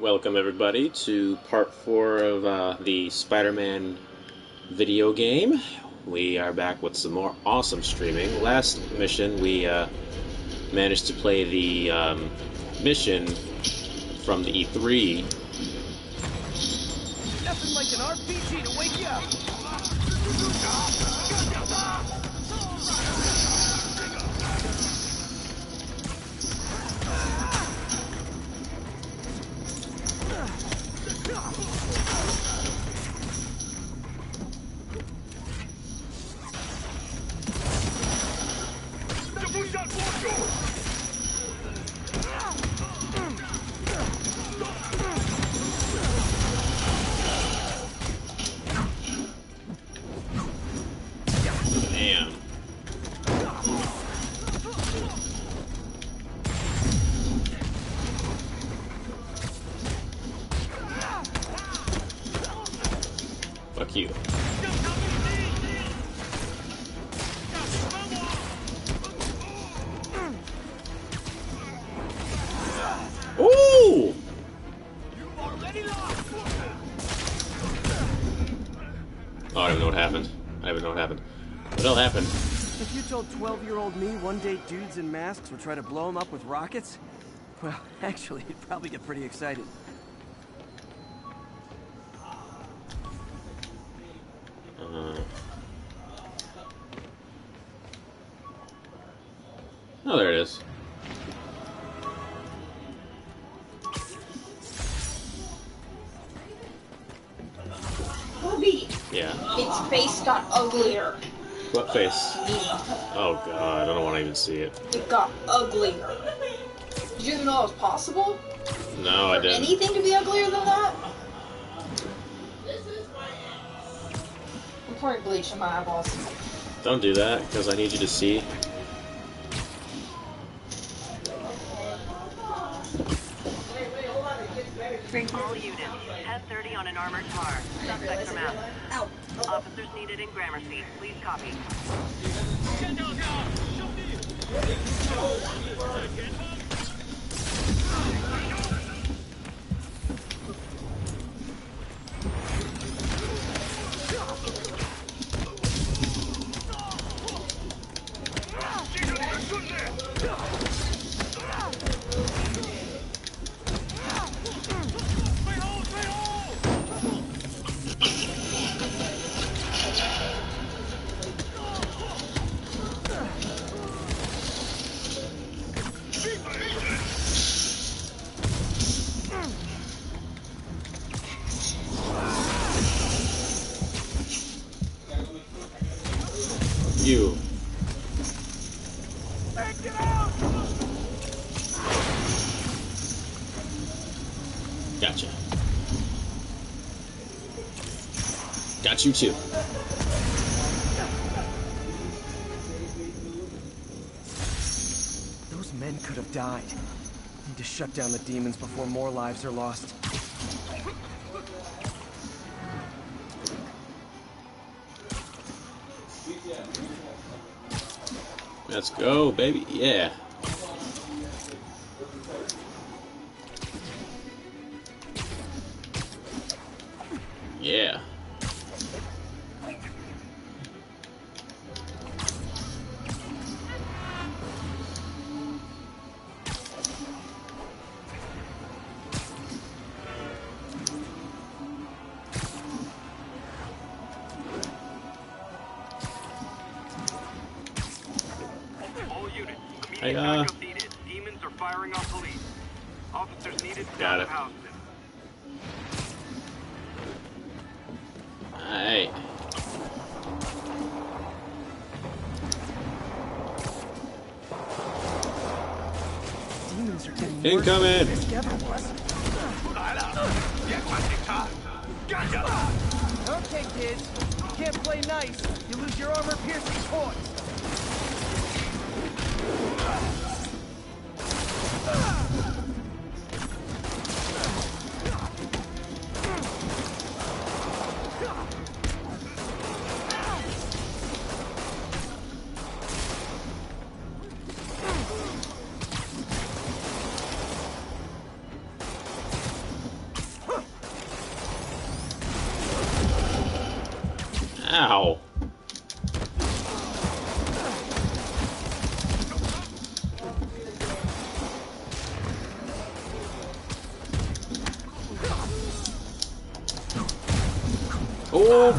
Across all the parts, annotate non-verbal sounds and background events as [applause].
Welcome, everybody, to part four of uh, the Spider Man video game. We are back with some more awesome streaming. Last mission, we uh, managed to play the um, mission from the E E3. Nothing like an RPG to wake you up. Dudes in masks would try to blow him up with rockets, well, [laughs] actually, you'd probably get pretty excited. Uh, oh, there it is. Bobby, Yeah. its face got uglier. What face? God, I don't want to even see it. It got uglier. Did you even know that was possible? No, I didn't. anything to be uglier than that? I'm pouring bleach in my eyeballs. Don't do that, because I need you to see. All units, 1030 on an armored car. Suspects are masked. Officers needed in Gramercy. Please copy. You too. Those men could have died. Need to shut down the demons before more lives are lost. Let's go, baby. Yeah.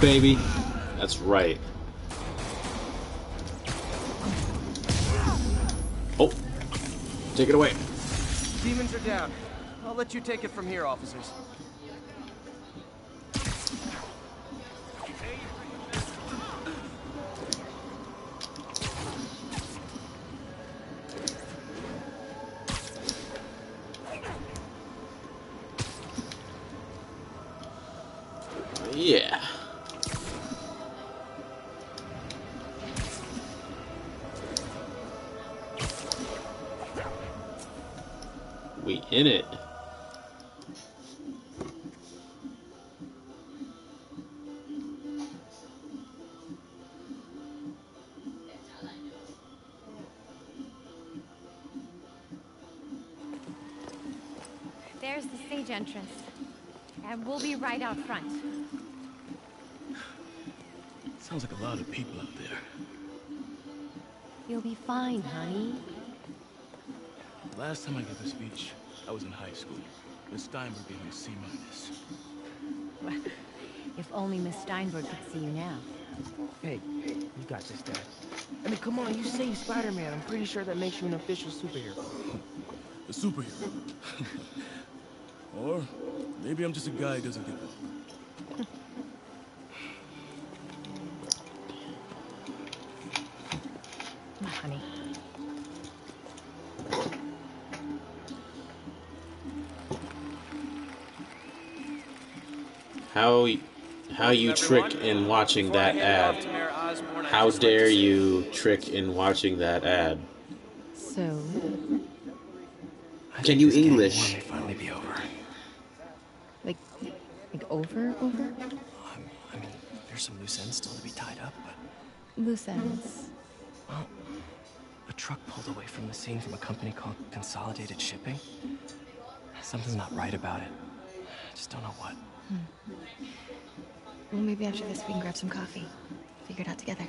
Baby. That's right. Oh. Take it away. Demons are down. I'll let you take it from here, officers. We in it. There's the stage entrance. And we'll be right out front. Sounds like a lot of people out there. You'll be fine, honey. Last time I gave a speech, I was in high school. Miss Steinberg gave me a C minus. If only Miss Steinberg could see you now. Hey, you got this, Dad. I mean, come on, you saved Spider-Man. I'm pretty sure that makes you an official superhero. A superhero. [laughs] or maybe I'm just a guy who doesn't give How how you trick in watching that ad? How dare you trick in watching that ad? So, Can you English? Finally be over. like, like over, over? I mean, there's some loose ends still to be tied up, but Loose ends. well, a truck pulled away from the scene from a company called Consolidated Shipping. Something's not right about it. I just don't know what. Well, maybe after this we can grab some coffee. Figure it out together.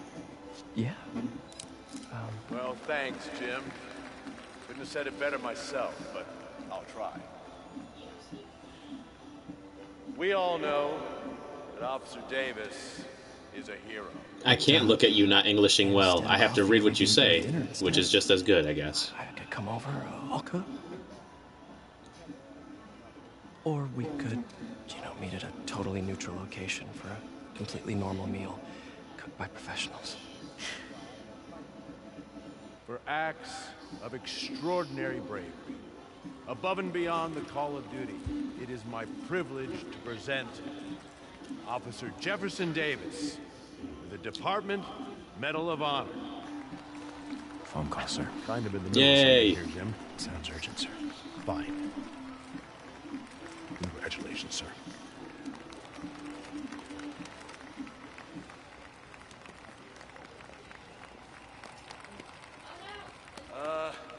Yeah. Well, thanks, Jim. Couldn't have said it better myself, but I'll try. We all know that Officer Davis is a hero. I can't look at you not Englishing well. I have to read what you say, which is just as good, I guess. I could come over, uh, I'll cook. Or we could, you know, meet at a totally neutral location for a completely normal meal cooked by professionals. For acts of extraordinary bravery, above and beyond the call of duty, it is my privilege to present Officer Jefferson Davis with the Department Medal of Honor. Phone call, sir. Kind of in the middle Yay. of something here, Jim. Sounds urgent, sir. Fine. Congratulations, sir.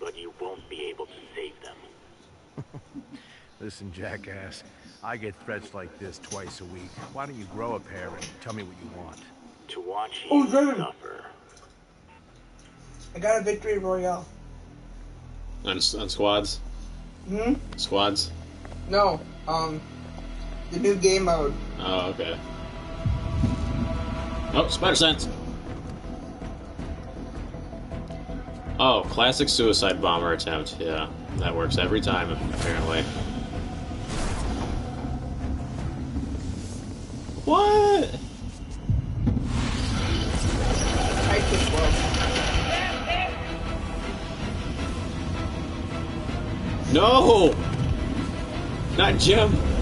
but you won't be able to save them. [laughs] Listen, jackass. I get threats like this twice a week. Why don't you grow a pair and tell me what you want? To watch Oh, you Vernon. suffer. I got a victory royale. On, on squads? Hmm? Squads? No, um, the new game mode. Oh, okay. Oh, spider sense. Oh, classic suicide bomber attempt. Yeah, that works every time, apparently. What? No! Not Jim!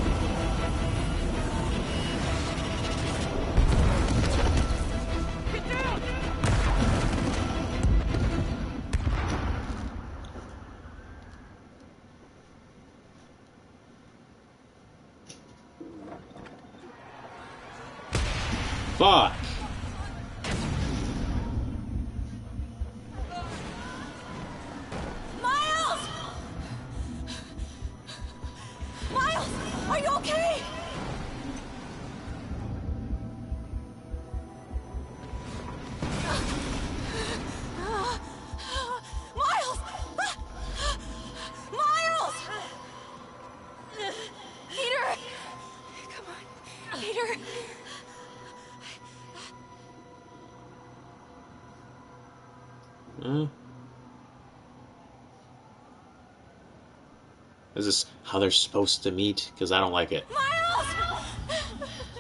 Is this how they're supposed to meet? Because I don't like it. Miles!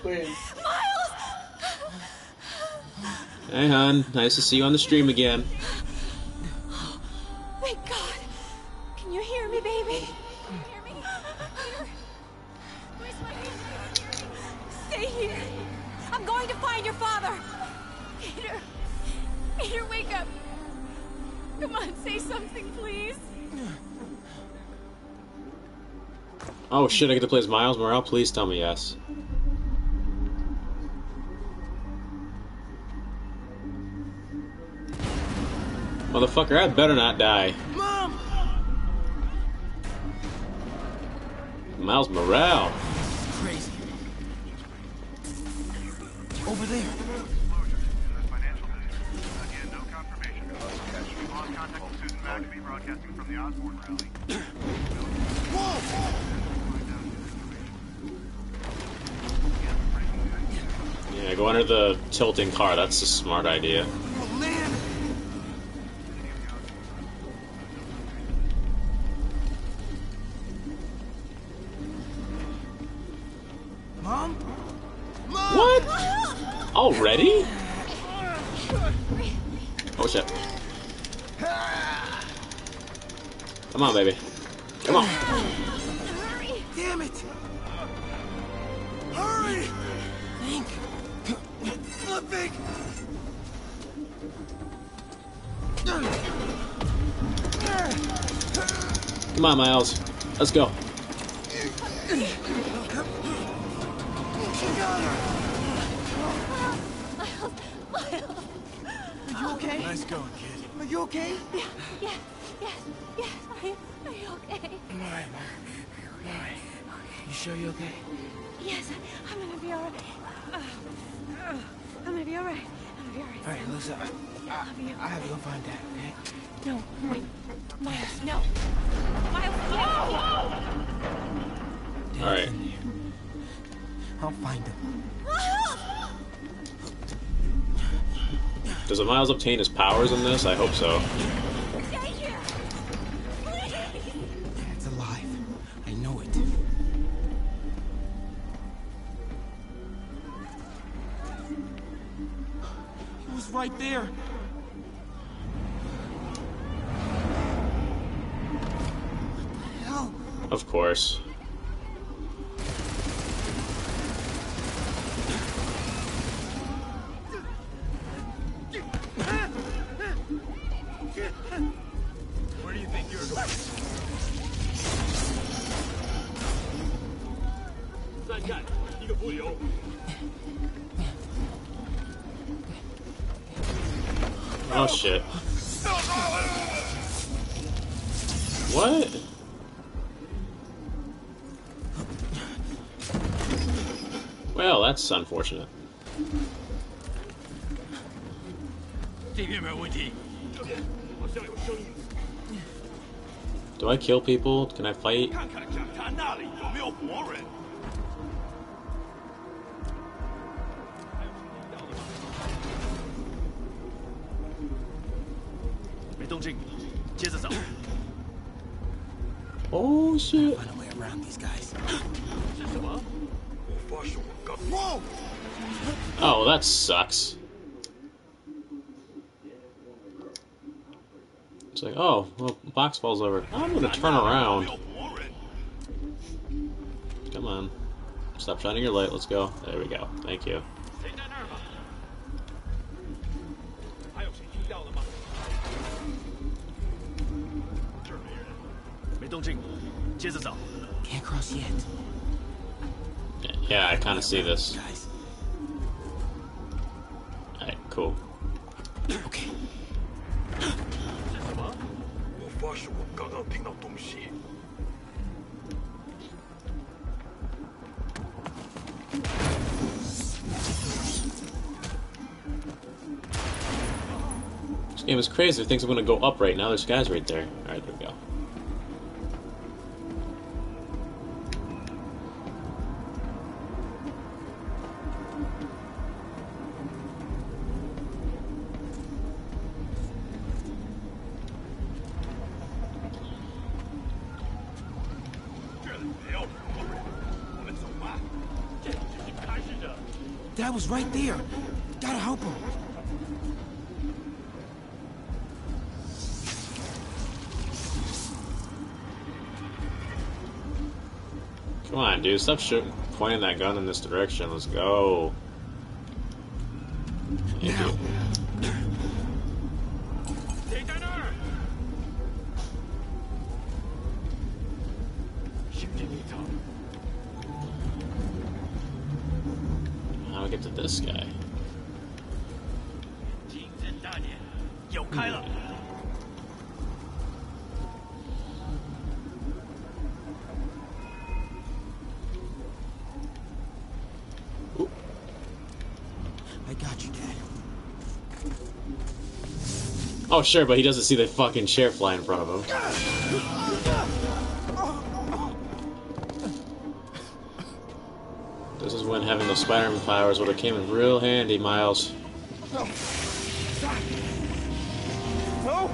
Wait. Miles! Hey, hon. Nice to see you on the stream again. Shit, I get to play as Miles Morales? Please tell me yes. Motherfucker, I better not die. Mom! Miles Morales. Crazy. Over there. Yeah, go under the tilting car. That's a smart idea. Mom! What? Already? Oh shit. Come on, baby. Go. Miles obtain his powers in this? I hope so. kill people? Can I fight? Oh shit. Find a way around these guys. Oh, that sucks. It's like, oh, well, box falls over. I'm gonna turn around. Come on. Stop shining your light. Let's go. There we go. Thank you. Can't cross yet. Yeah, I kind of see this. Is crazy. Thinks I'm gonna go up right now. There's guys right there. Alright, there we go. That was right there. Dude. Stop pointing that gun in this direction. Let's go. Oh, sure, but he doesn't see the fucking chair fly in front of him. This is when having those Spider-Man powers would have came in real handy, Miles. No. No.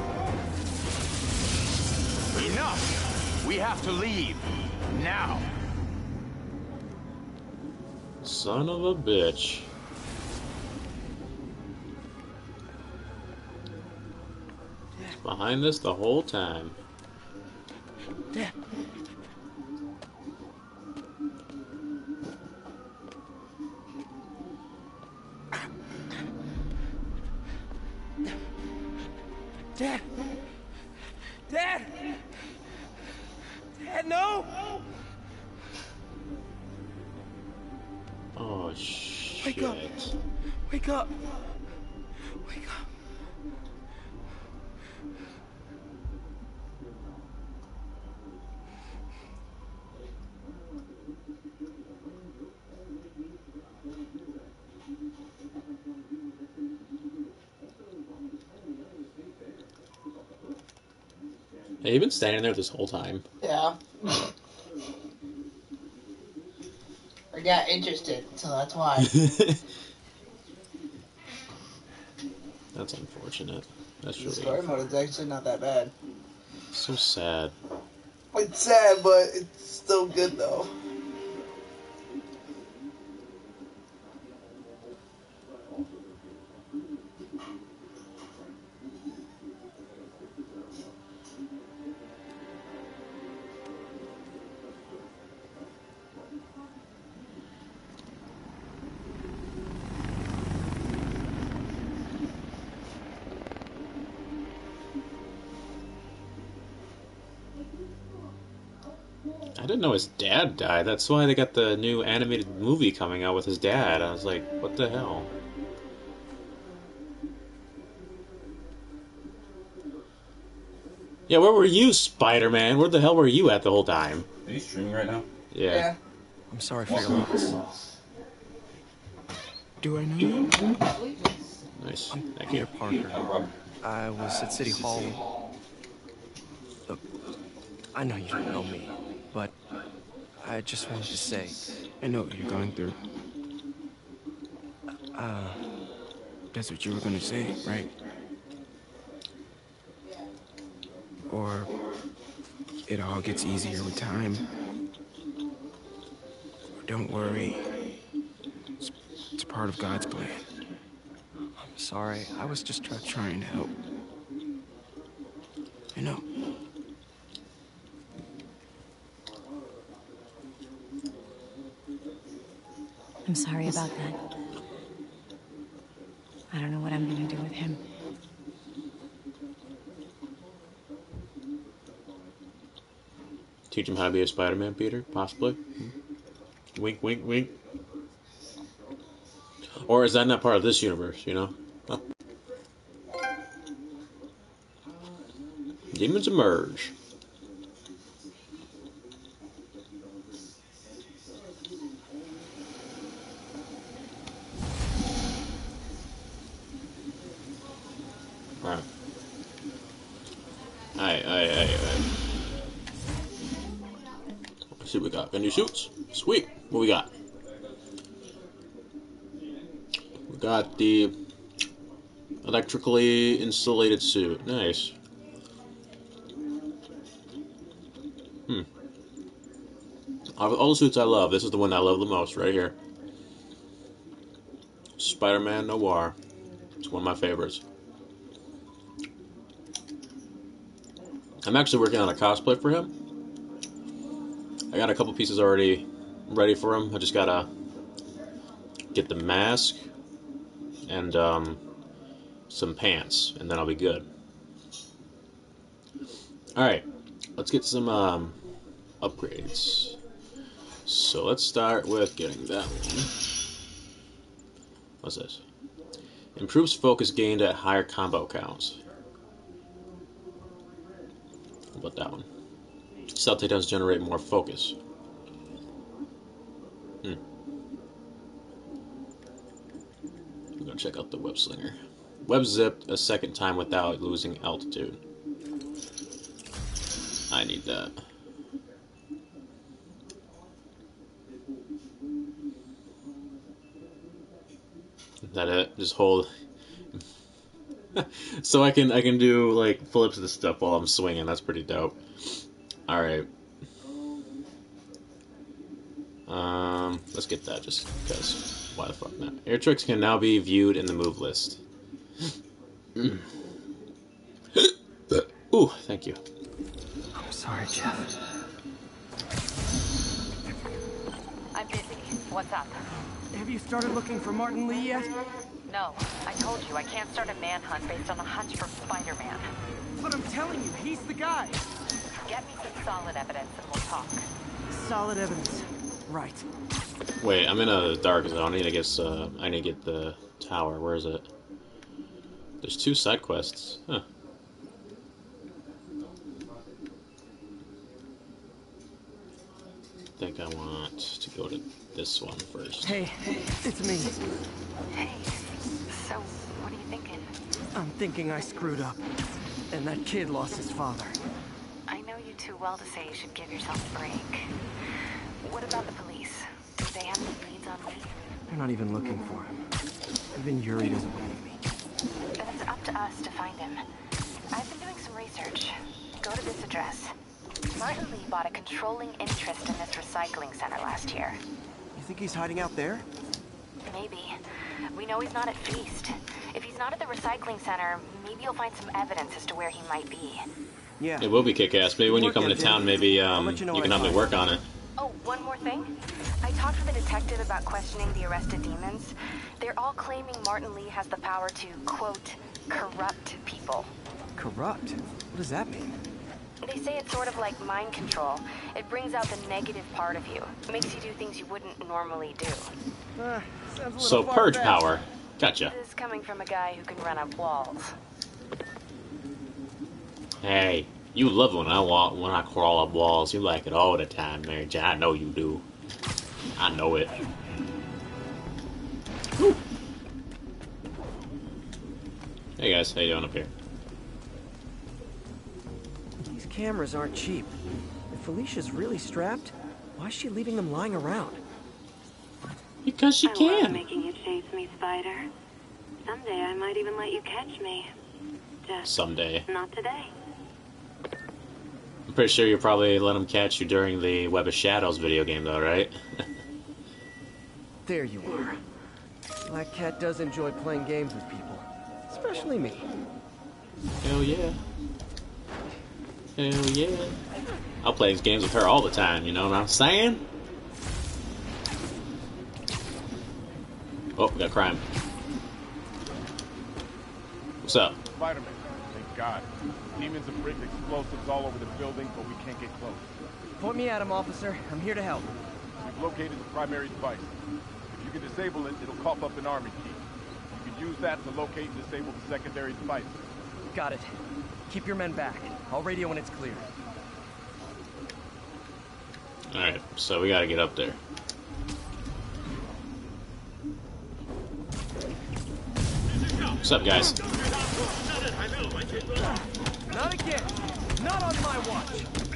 Enough! We have to leave. Now. Son of a bitch. Behind this the whole time. Dad. Dad. Dad. Dad, no. Oh shit. Wake up. Wake up. Wake up. Hey, you've been standing there this whole time. Yeah. I got interested, so that's why. [laughs] That's unfortunate. That's the really story mode is actually not that bad. so sad. It's sad, but it's still good though. Didn't know his dad died. That's why they got the new animated movie coming out with his dad. I was like, what the hell? Yeah, where were you, Spider Man? Where the hell were you at the whole time? Are you streaming right now? Yeah. I'm sorry for your loss. Do I know you? Nice. I'm Thank Peter you. Parker. I was at City Hall. Look, I know you don't know me, but I just wanted to say, I know what you're going through. uh, That's what you were gonna say, right? Or it all gets easier with time. Don't worry. It's, it's part of God's plan. I'm sorry. I was just trying. Trying to help. I know. I'm sorry about that. I don't know what I'm gonna do with him. Teach him how to be a Spider Man, Peter? Possibly? Hmm? Wink, wink, wink. Or is that not part of this universe, you know? Demons emerge. Alright. Alright, alright, alright. Let's see what we got. Got new suits? Sweet. What we got? We got the electrically insulated suit. Nice. Hmm. Of all the suits I love, this is the one I love the most, right here. Spider-Man Noir. It's one of my favorites. I'm actually working on a cosplay for him. I got a couple pieces already ready for him. I just gotta get the mask and um, some pants, and then I'll be good. Alright, let's get some um, upgrades. So let's start with getting that one. What's this? Improves focus gained at higher combo counts. About that one? Stealth takedowns generate more focus. Hmm. I'm gonna check out the web slinger. Web zipped a second time without losing altitude. I need that. Is that it? Just hold. [laughs] so I can I can do like flips and stuff while I'm swinging. That's pretty dope. All right. Um, let's get that just because. Why the fuck not? Air tricks can now be viewed in the move list. Ooh, thank you. I'm sorry, Jeff. I'm busy. What's up? Have you started looking for Martin Li yet? No, I told you I can't start a manhunt based on a hunch for Spider-Man. But I'm telling you, he's the guy. Get me some solid evidence and we'll talk. Solid evidence. Right. Wait, I'm in a dark zone. I need to get uh, I need to get the tower. Where is it? There's two side quests. Huh. I think I want to go to this one first. Hey, it's me. Hey, so what are you thinking? I'm thinking I screwed up. And that kid lost his father. I know you too well to say you should give yourself a break. What about the police? Do they have any leads on me? They're not even looking for him. Even Yuri doesn't believe me. Then it's up to us to find him. I've been doing some research. Go to this address. Martin Li bought a controlling interest in this recycling center last year. You think he's hiding out there? Maybe. We know he's not at Feast. If he's not at the recycling center, maybe you'll find some evidence as to where he might be. Yeah. It will be kick-ass. Maybe when you come it, into town, maybe um, you know you can help me work on it. Oh, one more thing. I talked with a detective about questioning the arrested demons. They're all claiming Martin Li has the power to, quote, corrupt people. Corrupt? What does that mean? They say it's sort of like mind control. It brings out the negative part of you. Makes you do things you wouldn't normally do. Uh, sounds a little So purge far-fetched. power. Gotcha. This is coming from a guy who can run up walls. Hey, you love when I walk when I crawl up walls. You like it all the time, Mary Jane. I know you do. I know it. Whew. Hey guys, how you doing up here? These cameras aren't cheap. If Felicia's really strapped, why is she leaving them lying around? Because she I love can. making you chase me, Spider. Someday I might even let you catch me. Just Someday. not today. I'm pretty sure you probably let him catch you during the Web of Shadows video game, though, right? There you are. Black Cat does enjoy playing games with people. Especially me. Hell yeah. Hell yeah. I'll play these games with her all the time, you know what I'm saying? Oh, we got crime. What's up? Spider-Man, thank God. Demons have rigged explosives all over the building, but we can't get close. Point me at him, officer. I'm here to help. We've located the primary device. If you can disable it, it'll cough up an army key. You You can use that to locate and disable the secondary device. Got it. Keep your men back. I'll radio when it's clear. Alright, so we gotta get up there. What's up, guys? Not again! Not on my watch!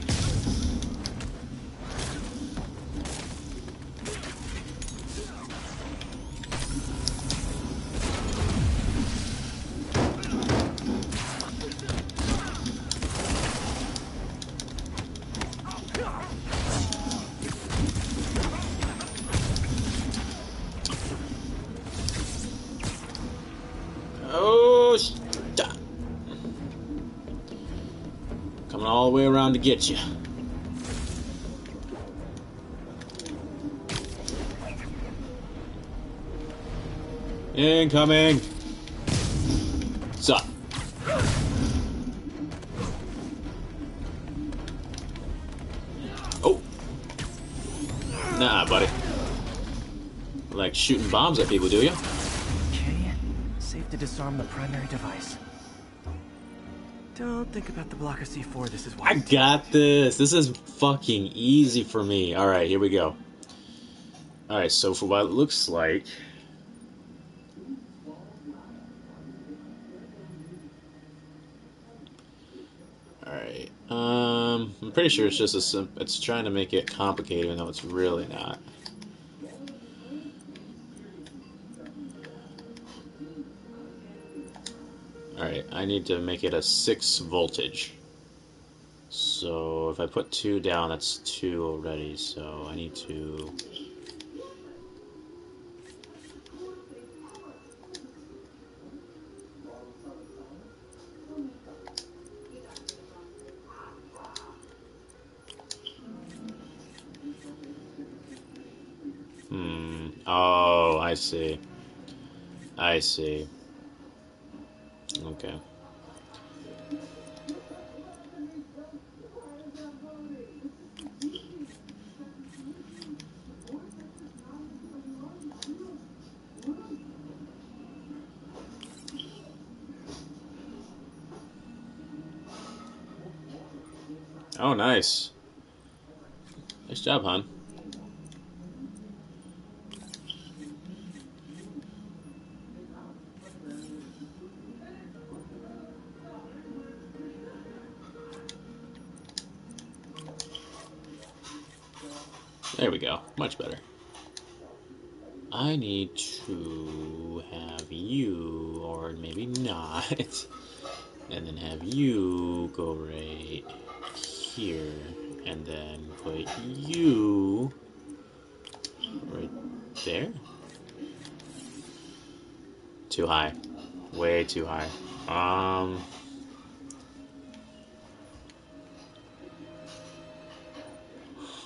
All the way around to get you. Incoming. What's up? Oh. Nah, buddy. Like shooting bombs at people, do you? Okay. Safe to disarm the primary device. Don't think about the blocker C4. This is why. I got this. This is fucking easy for me. All right, here we go. All right, so for what it looks like, all right. Um, I'm pretty sure it's just a sim. It's trying to make it complicated, even though it's really not. Alright, I need to make it a 6 voltage. So if I put 2 down, that's 2 already, so I need to... Hmm. Oh, I see. I see. Okay. Oh, nice. Nice job, hon. There we go. Much better. I need to have you, or maybe not, [laughs] and then have you go right here, and then put you right there. Too high. Way too high. Um.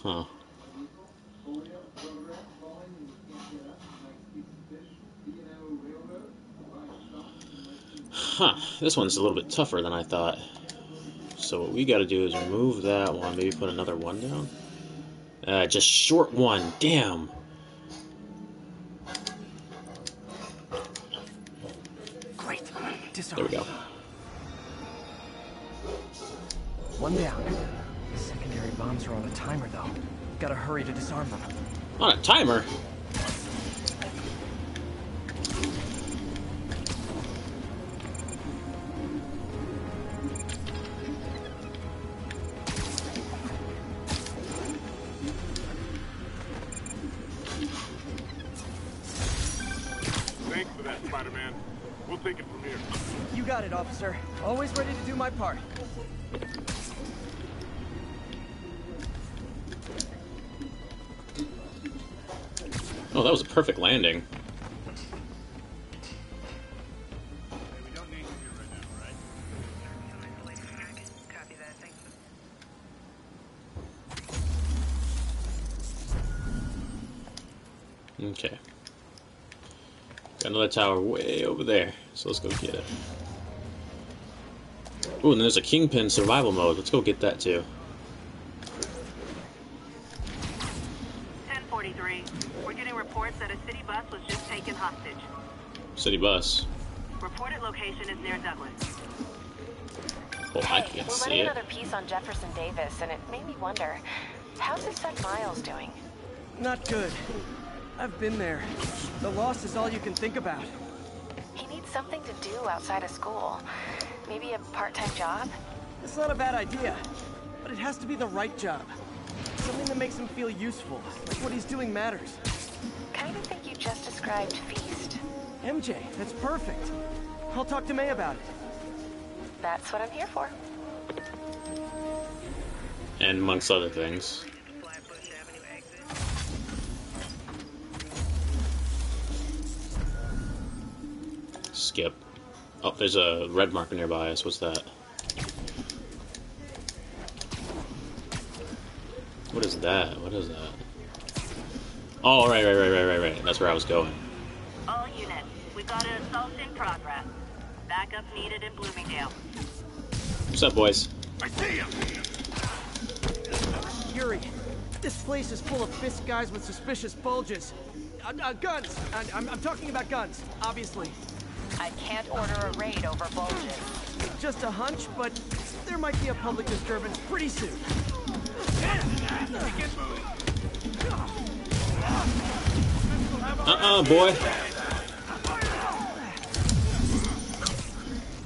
Huh. Huh, this one's a little bit tougher than I thought. So what we gotta do is remove that one, maybe put another one down. Uh, just short one, damn. Great. Disarm. There we go. One down. The secondary bombs are on a timer, though. Gotta hurry to disarm them. On a timer? Take it from here. You got it, officer. Always ready to do my part. Oh, that was a perfect landing. Another tower way over there, so let's go get it. Ooh, and there's a Kingpin survival mode. Let's go get that too. 1043. We're getting reports that a city bus was just taken hostage. City bus. Reported location is near Douglas. Oh, I can't we're see running it. another piece on Jefferson Davis, and it made me wonder, how's his son Miles doing? Not good. I've been there. The loss is all you can think about. He needs something to do outside of school. Maybe a part-time job? It's not a bad idea, but it has to be the right job. Something that makes him feel useful, like what he's doing matters. Kind of think you just described Feast. MJ, that's perfect. I'll talk to May about it. That's what I'm here for. And amongst other things. Skip. Oh, there's a red marker nearby us. What's that? What is that? What is that? Oh, right, right, right, right, right, right. That's where I was going. All units, we've got an assault in progress. Backup needed in Bloomingdale. What's up, boys? I see him! Yuri, this place is full of Fisk guys with suspicious bulges. Uh, uh, guns! I, I'm, I'm talking about guns, obviously. I can't order a raid over bulges. Just a hunch, but there might be a public disturbance pretty soon. Uh-uh, boy.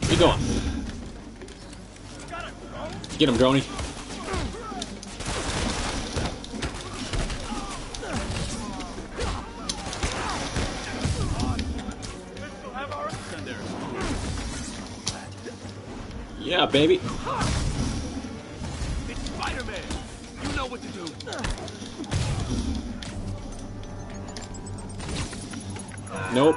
Where you going? Get him, Droney. Yeah, baby. It's Spider-Man! You know what to do. Nope.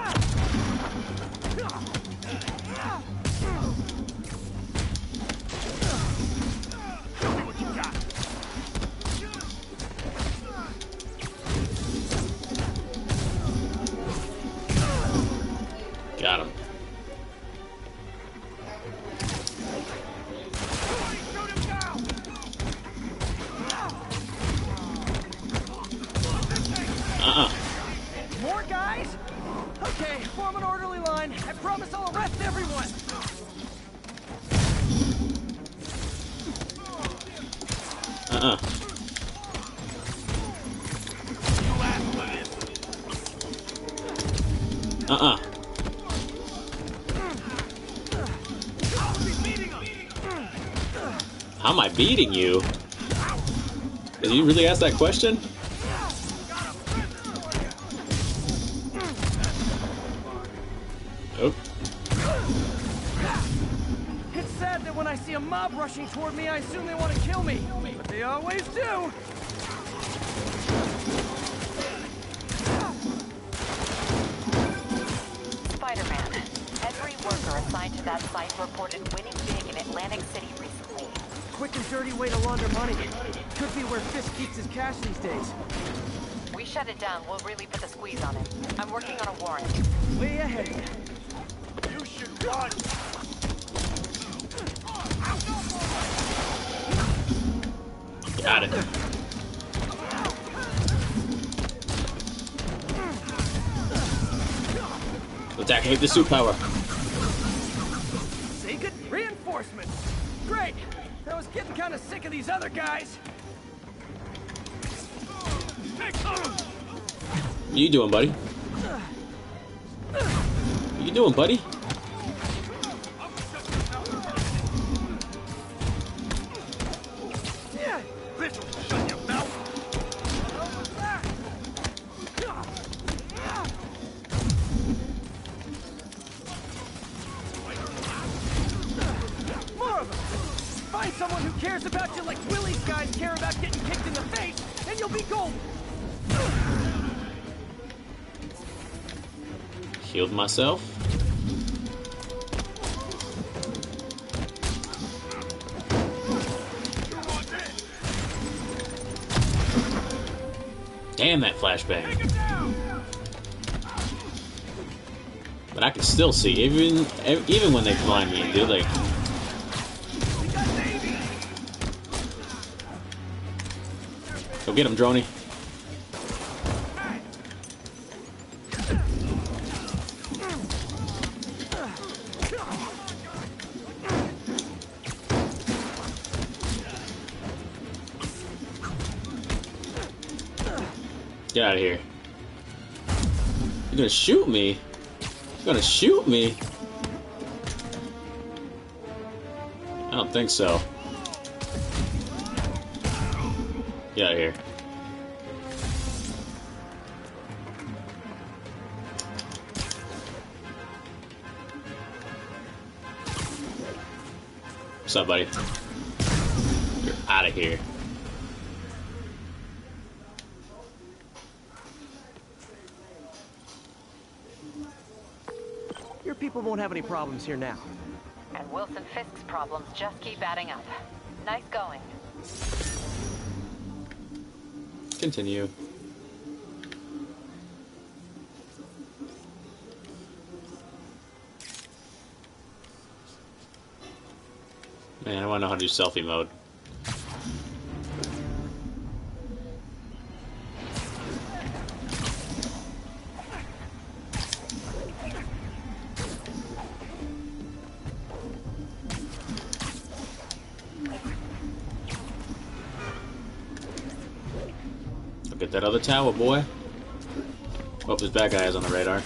Beating you? Did you really ask that question? The suit power. Say good reinforcements. Great. I was getting kind of sick of these other guys. What you doing, buddy? Myself. Damn that flashbang. But I can still see, even even when they blind me, dude. Like, go get him, Droney. Get out of here. You're gonna shoot me? You're gonna shoot me? I don't think so. Get out of here. What's up, buddy? You're out of here. Your people won't have any problems here now. And Wilson Fisk's problems just keep adding up. Nice going. Continue. Man, I want to know how to do selfie mode. That other tower, boy. Oh, there's bad guys on the radar.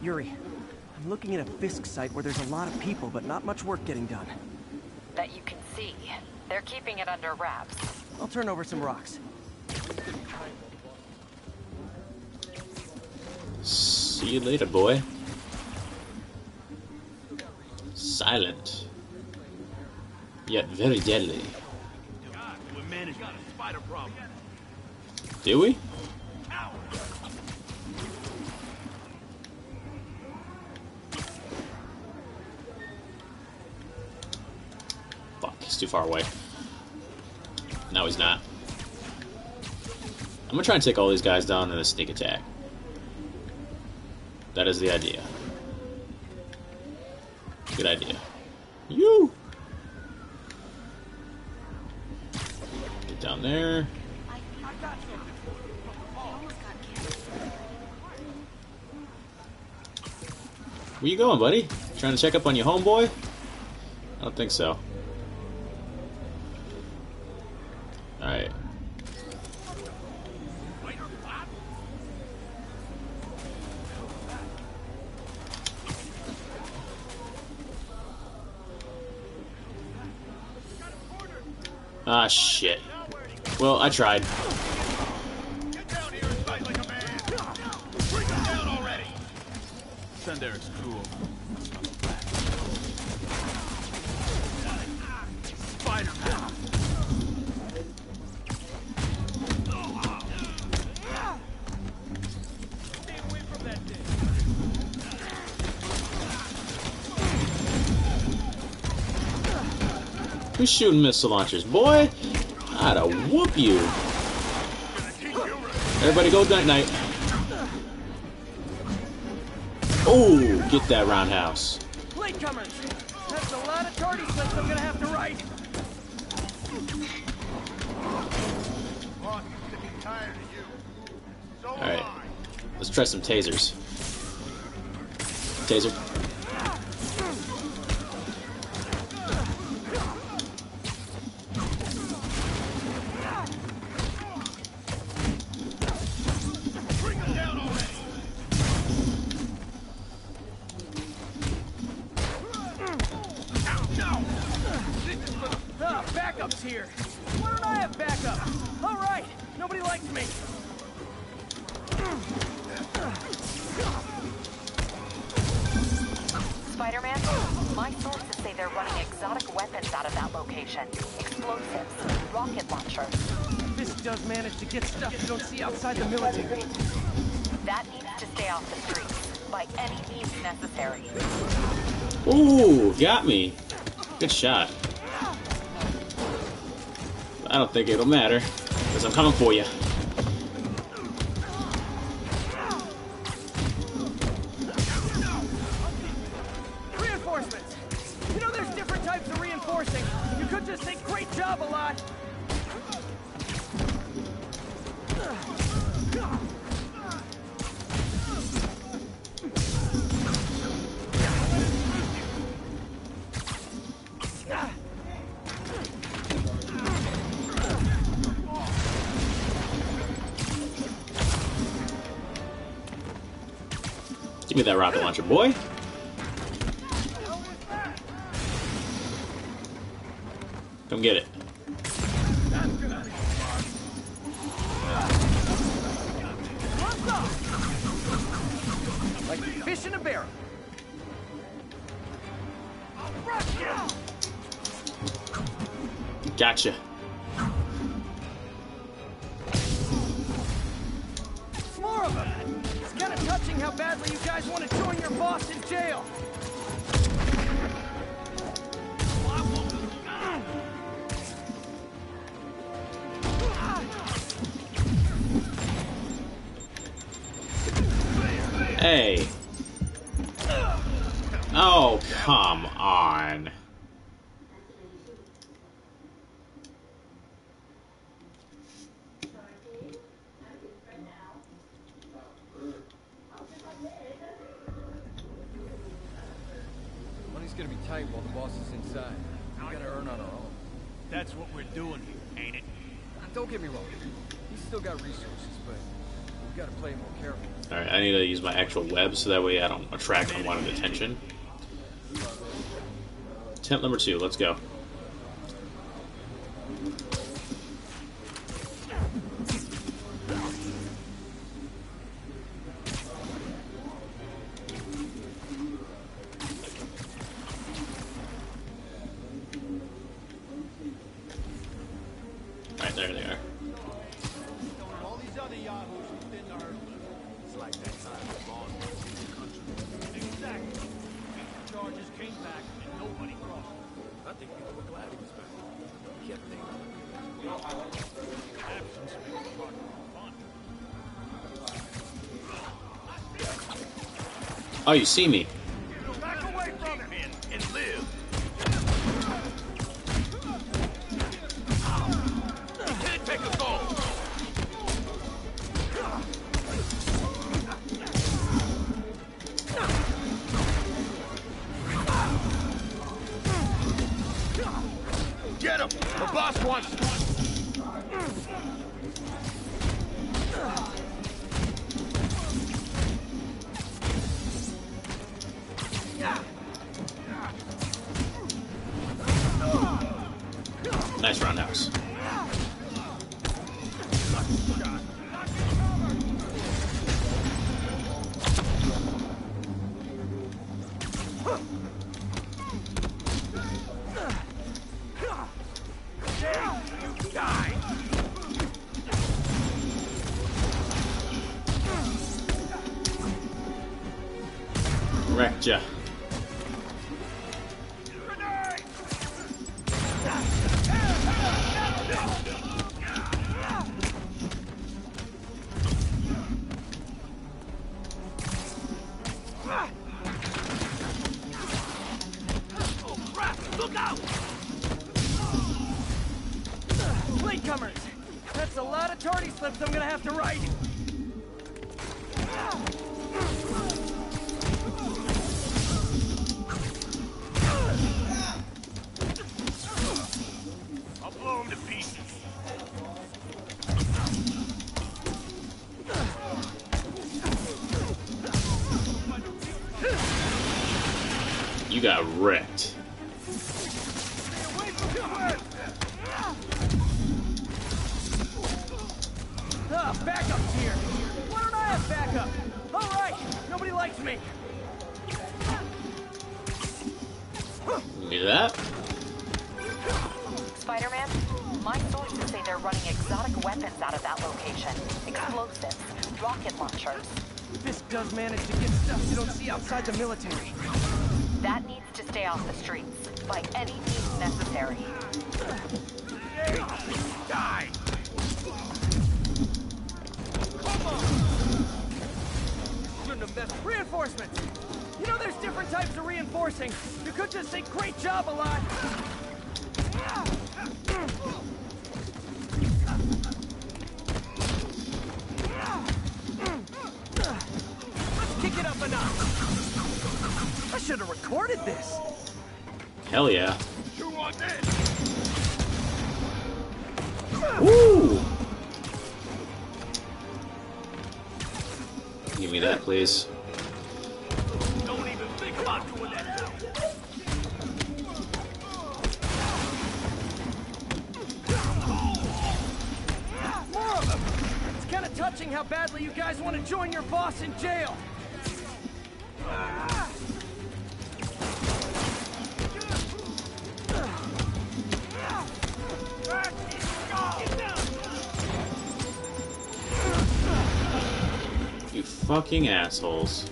Yuri, I'm looking at a Fisk site where there's a lot of people, but not much work getting done. That you can see. They're keeping it under wraps. I'll turn over some rocks. See you later, boy. Silent. Yet very deadly. Do we? Fuck, he's too far away. No, he's not. I'm gonna try and take all these guys down in a sneak attack. That is the idea. Good idea. You! Get down there. Where you going, buddy? Trying to check up on your homeboy? I don't think so. Alright. Ah, shit. Well, I tried. Who's shooting missile launchers? Boy, I'd have whoop you. Everybody go night night. Oh, get that roundhouse. Latecomers! That's a lot of tardy slips I'm gonna have to write. Boss is getting tired of you. So Alright. Let's try some tasers. Taser. It'll matter, because I'm coming for you. How badly you guys want to join your boss in jail. Hey. Oh, come on. Money's gonna be tight while the boss is inside. We gotta earn on our own. That's what we're doing here, ain't it? Don't get me wrong. He's still got resources, but we gotta play more careful. Alright, I need to use my actual web so that way I don't attract unwanted attention. Attempt number two, let's go. Oh, you see me. Latecomers! That's a lot of tardy slips I'm gonna have to write. I'll blow him to pieces. You got wrecked. Me. Give that. Spider-Man, my sources say they're running exotic weapons out of that location. Explosives, rocket launchers. This does manage to get stuff you don't see outside the military. That needs to stay off the streets, by any means necessary. Die! Shouldn't have messed. Reinforcements! You know there's different types of reinforcing. You could just say great job a lot. Let's kick it up a notch. I should have recorded this. Hell yeah. You want this? Woo! Give me that, please. Want to join your boss in jail. You fucking assholes.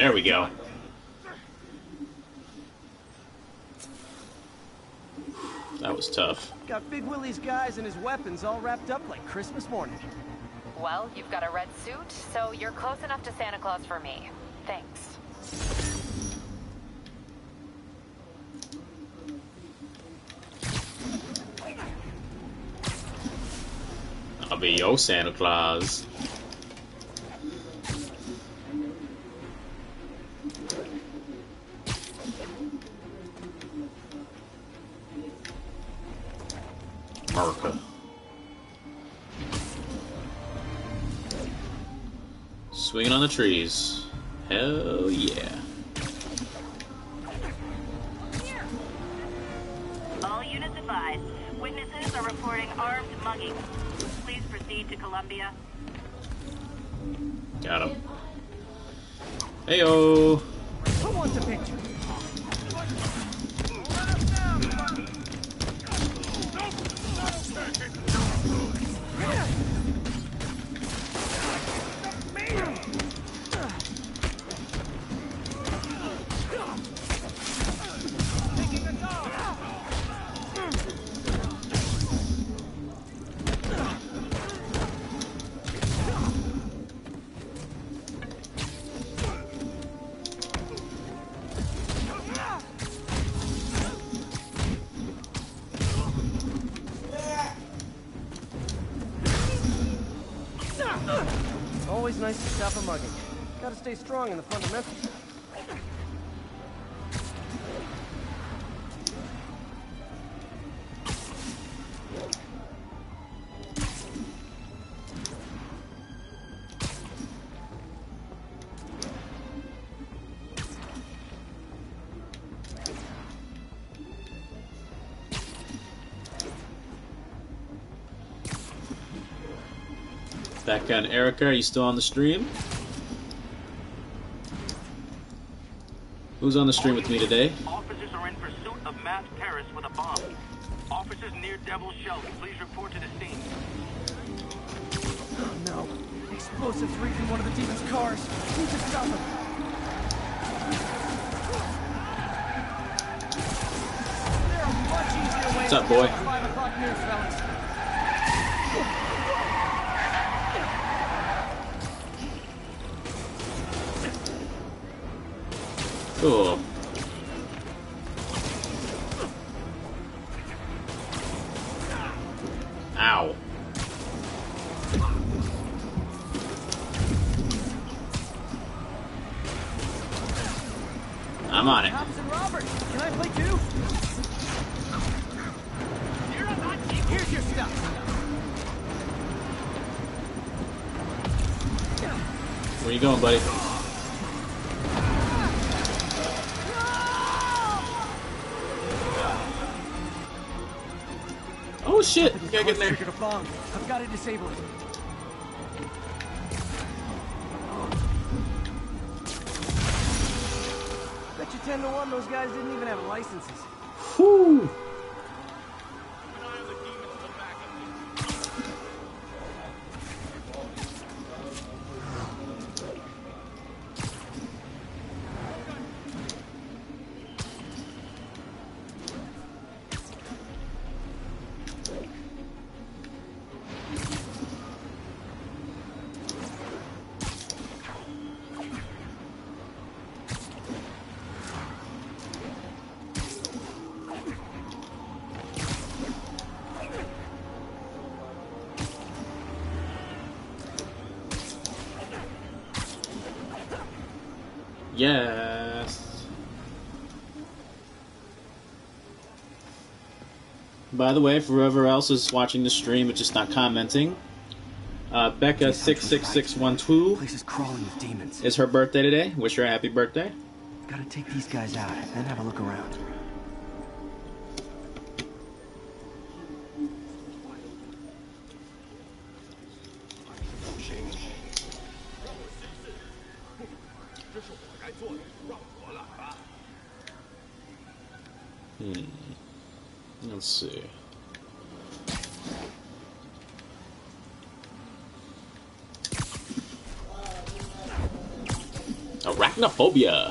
There we go. That was tough. Got Big Willie's guys and his weapons all wrapped up like Christmas morning. Well, you've got a red suit, so you're close enough to Santa Claus for me. Thanks. I'll be your Santa Claus. Trees. Hell yeah. All units advised. Witnesses are reporting armed mugging. Please proceed to Columbia. Got him. Heyo. That gun, Erica, are you still on the stream? Who's on the stream with me today? Ow. In there. Triggered a bomb. I've got to disable it. Bet you 10 to 1 those guys didn't even have licenses. Whew. Yes. By the way, for whoever else is watching the stream but just not commenting, uh, Becca six six six one two is crawling with demons. is her birthday today. Wish her a happy birthday. Gotta take these guys out, then have a look around. Arachnophobia.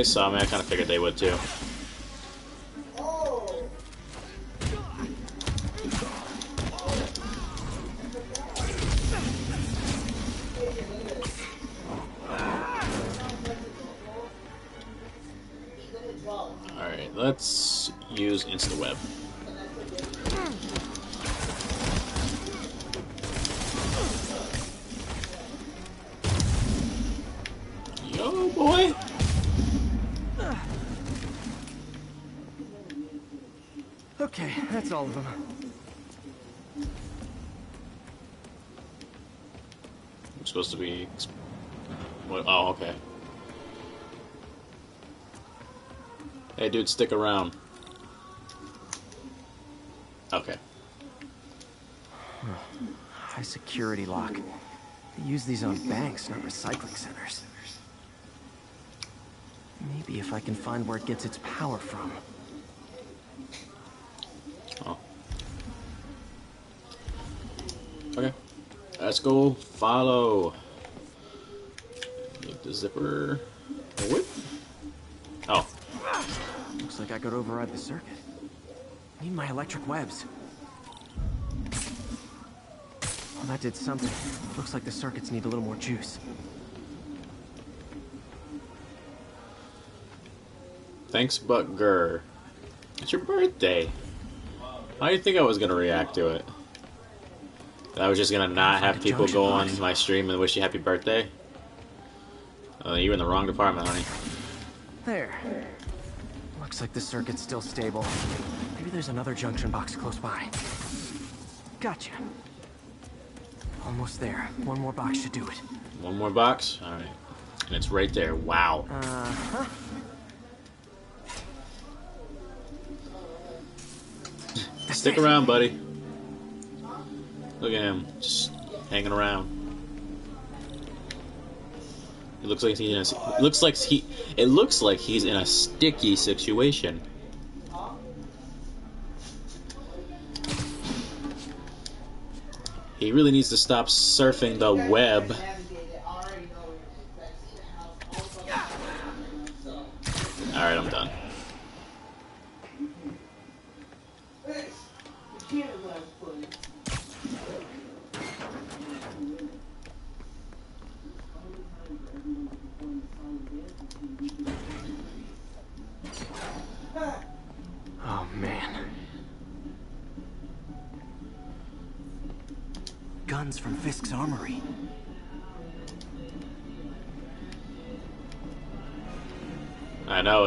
Yeah, they saw me. I kind of figured they would too. Alright, let's use InstaWeb. Yo, boy! Okay, that's all of them. I'm supposed to be. What? Oh, okay. Hey, dude, stick around. Okay. [sighs] High security lock. They use these on banks, not recycling centers. Maybe if I can find where it gets its power from. Oh. Okay. Let's go follow. Make the zipper. Oh, what? Oh. Looks like I could override the circuit. Need my electric webs. Well, that did something. Looks like the circuits need a little more juice. Thanks, Butger. It's your birthday. How do you think I was gonna react to it? I was just gonna not have people go on my stream and wish you happy birthday? Uh, you're in the wrong department, honey. There. Looks like the circuit's still stable. Maybe there's another junction box close by. Gotcha. Almost there. One more box should do it. One more box? Alright. And it's right there. Wow. Uh-huh. Stick around, buddy. Look at him, just hanging around. It looks like he's in a, it looks like he it looks like he's in a sticky situation. He really needs to stop surfing the web.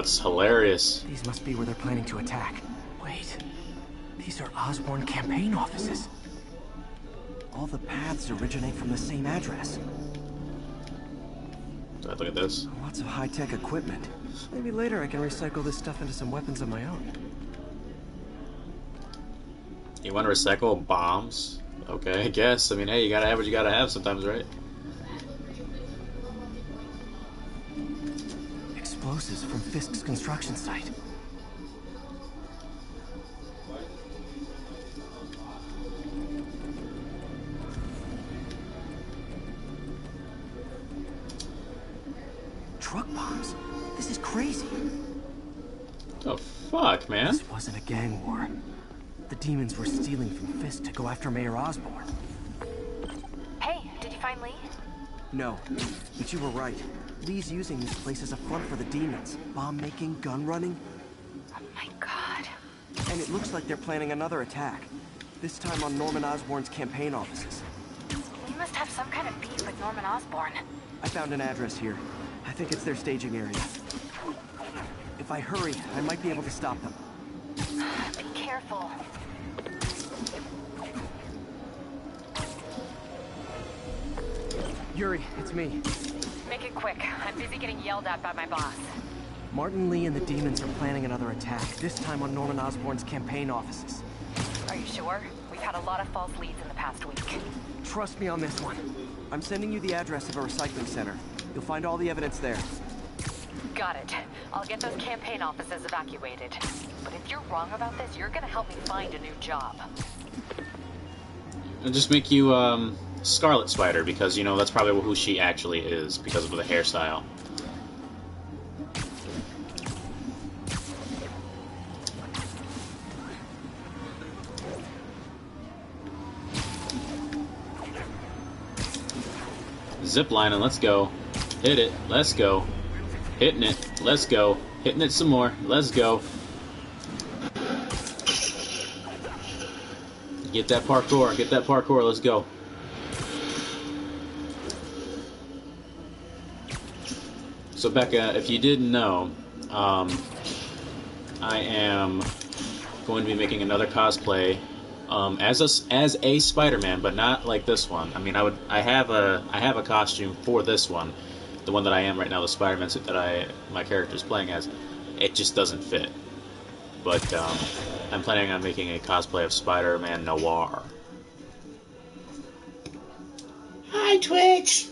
It's hilarious. These must be where they're planning to attack. Wait. These are Osborn campaign offices. All the paths originate from the same address. Do I look at this? Lots of high-tech equipment. Maybe later I can recycle this stuff into some weapons of my own. You want to recycle bombs? Okay, I guess. I mean, hey, you gotta have what you gotta have sometimes, right? Explosives from Fisk's construction site. Truck bombs? This is crazy. The fuck, man? This wasn't a gang war. The demons were stealing from Fisk to go after Mayor Osborn. Hey, did you find Li? No, but you were right. Li's using this place as a front for the demons. Bomb making, gun running. Oh my god. And it looks like they're planning another attack. This time on Norman Osborn's campaign offices. Lee must have some kind of beef with Norman Osborn. I found an address here. I think it's their staging area. If I hurry, I might be able to stop them. [sighs] Be careful. Yuri, it's me. Make it quick. I'm busy getting yelled at by my boss. Martin Li and the demons are planning another attack, this time on Norman Osborn's campaign offices. Are you sure? We've had a lot of false leads in the past week. Trust me on this one. I'm sending you the address of a recycling center. You'll find all the evidence there. Got it. I'll get those campaign offices evacuated. But if you're wrong about this, you're gonna help me find a new job. I'll just make you um, Scarlet Spider because you know that's probably who she actually is because of the hairstyle. Zip lining, let's go. Hit it, let's go. Hitting it, let's go. Hitting it some more, let's go. Get that parkour, get that parkour, let's go. So Becca, if you didn't know, um, I am going to be making another cosplay um, as a as a Spider-Man, but not like this one. I mean, I would I have a I have a costume for this one, the one that I am right now, the Spider-Man suit that I my character is playing as. It just doesn't fit. But um, I'm planning on making a cosplay of Spider-Man Noir. Hi, Twitch.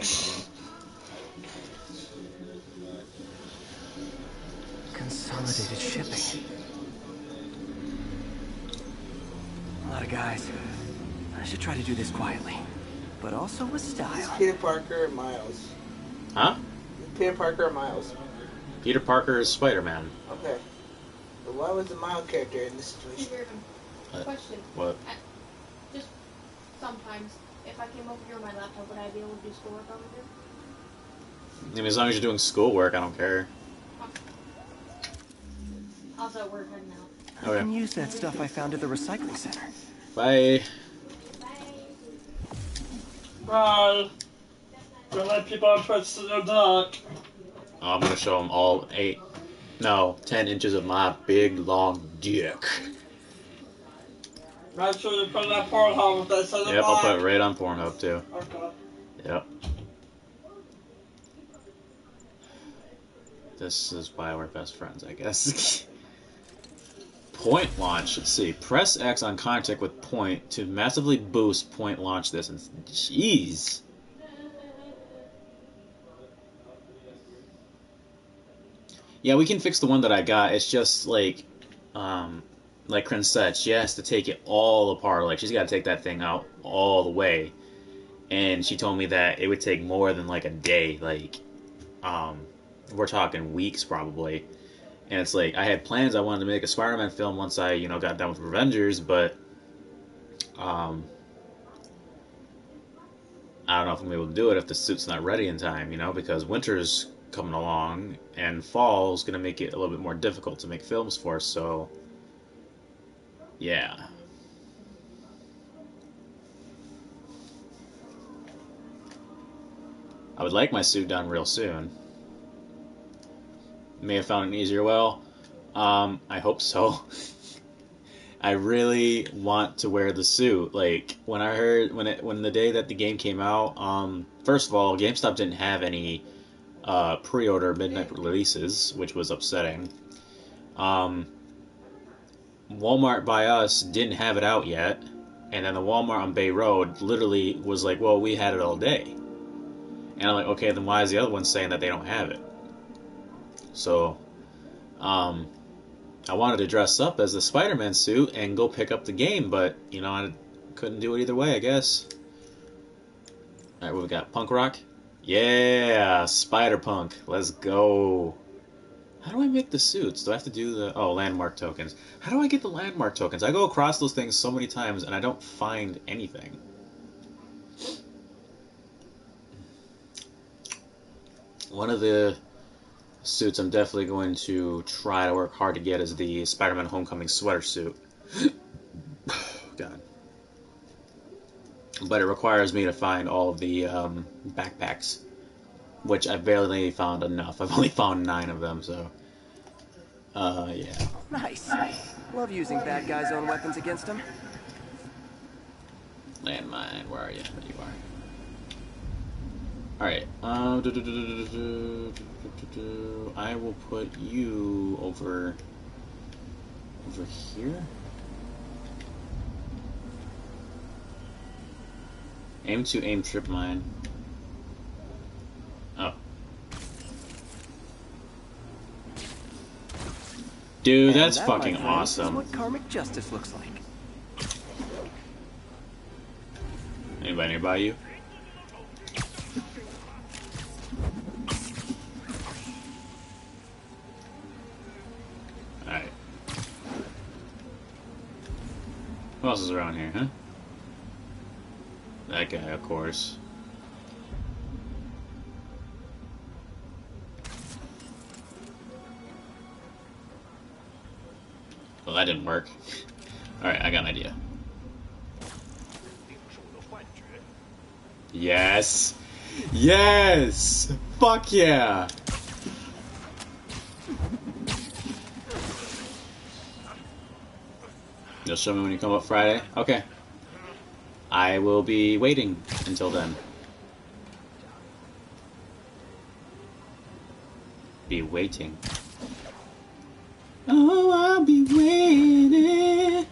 Consolidated shipping. A lot of guys. I should try to do this quietly, but also with style. Peter Parker and Miles. Huh? Peter Parker and Miles. Peter Parker is Spider-Man. Okay. But why was the Miles character in this situation? Uh, Question. What? Uh, Just sometimes, if I came over here on my laptop, would I be able to do schoolwork over here? I mean, as long as you're doing schoolwork, I don't care. Also at work right now. Oh, I can use that stuff I found at the recycling center. Bye. Bye. Don't let people on to the dark. Oh, I'm gonna show them all eight, no, ten inches of my big long dick. Make sure you put that Pornhub if they Yep, I'll put it right on Pornhub too. Okay. Yep. This is why we're best friends, I guess. [laughs] point launch. Let's see. Press X on contact with point to massively boost point launch distance. Jeez. Yeah, we can fix the one that I got. It's just like, um, like Krin said, she has to take it all apart. Like she's got to take that thing out all the way. And she told me that it would take more than like a day. Like, um, we're talking weeks probably. And it's like I had plans. I wanted to make a Spider-Man film once I, you know, got done with Avengers, but um, I don't know if I'm able to do it if the suit's not ready in time. You know, because winter's coming along and fall's gonna make it a little bit more difficult to make films for. So, yeah. I would like my suit done real soon. May have found an easier well. Um, I hope so. [laughs] I really want to wear the suit. Like when I heard when it when the day that the game came out, um, first of all, GameStop didn't have any uh, pre-order midnight releases, which was upsetting. Um, Walmart by us didn't have it out yet, and then the Walmart on Bay Road literally was like, "Well, we had it all day," and I'm like, "Okay, then why is the other one saying that they don't have it?" So, um, I wanted to dress up as the Spider-Man suit and go pick up the game, but you know I couldn't do it either way. I guess. All right, what we got? Punk rock. Yeah, Spider Punk. Let's go. How do I make the suits? Do I have to do the oh landmark tokens? How do I get the landmark tokens? I go across those things so many times and I don't find anything. One of the suits I'm definitely going to try to work hard to get is the Spider-Man Homecoming sweater suit. [sighs] God. But it requires me to find all of the um, backpacks, which I've barely found enough. I've [laughs] only found nine of them, so. Uh, yeah. Nice. Love using bad guys' own weapons against them. Landmine, where are you? There you are. Alright, uh, I will put you over, over here. Aim to aim trip mine. Oh. Dude, that's fucking awesome. what karmic justice looks like. Anybody nearby you? Else is around here, huh? That guy, of course. Well, that didn't work. [laughs] Alright, I got an idea. Yes! Yes! Fuck yeah! You'll show me when you come up Friday? Okay. I will be waiting until then. Be waiting. Oh, I'll be waiting.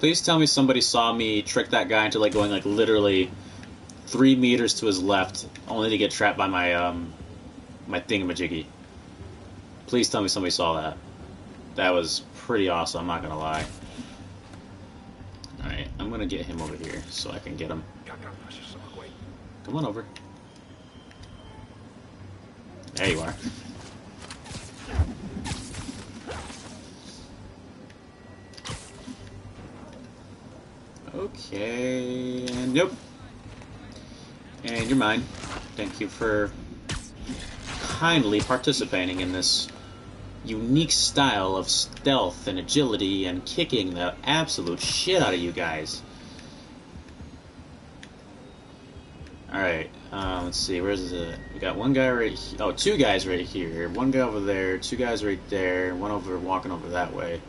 Please tell me somebody saw me trick that guy into like going like literally three meters to his left, only to get trapped by my um my thingamajiggy. Please tell me somebody saw that. That was pretty awesome. I'm not gonna lie. All right, I'm gonna get him over here so I can get him. Come on over. There you are. Okay, and nope. And you're mine. Thank you for kindly participating in this unique style of stealth and agility and kicking the absolute shit out of you guys. Alright, uh, let's see, where's the... We got one guy right he- Oh, two guys right here. One guy over there, two guys right there, one over walking over that way.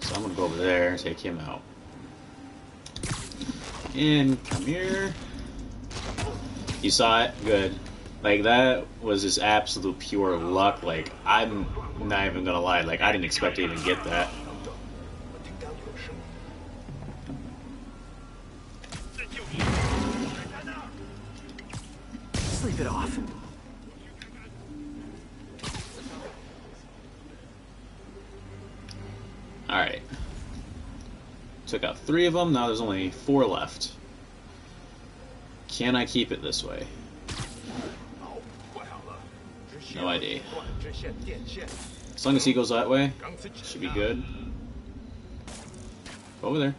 So I'm gonna go over there and take him out. And come here. You saw it? Good. Like that was just absolute pure luck. Like I'm not even gonna lie. Like I didn't expect to even get that. Sleep it off. All right. Took out three of them. Now there's only four left. Can I keep it this way? No idea. As long as he goes that way, should be good. Over there.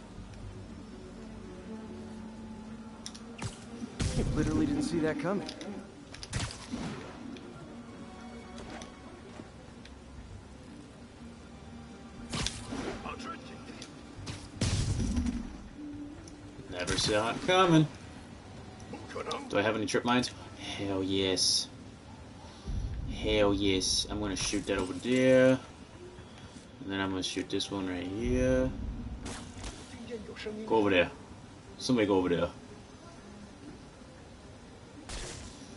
Literally didn't see that coming. Never saw it coming. Do I have any trip mines? Hell yes. Hell yes. I'm gonna shoot that over there. And then I'm gonna shoot this one right here. Go over there. Somebody go over there.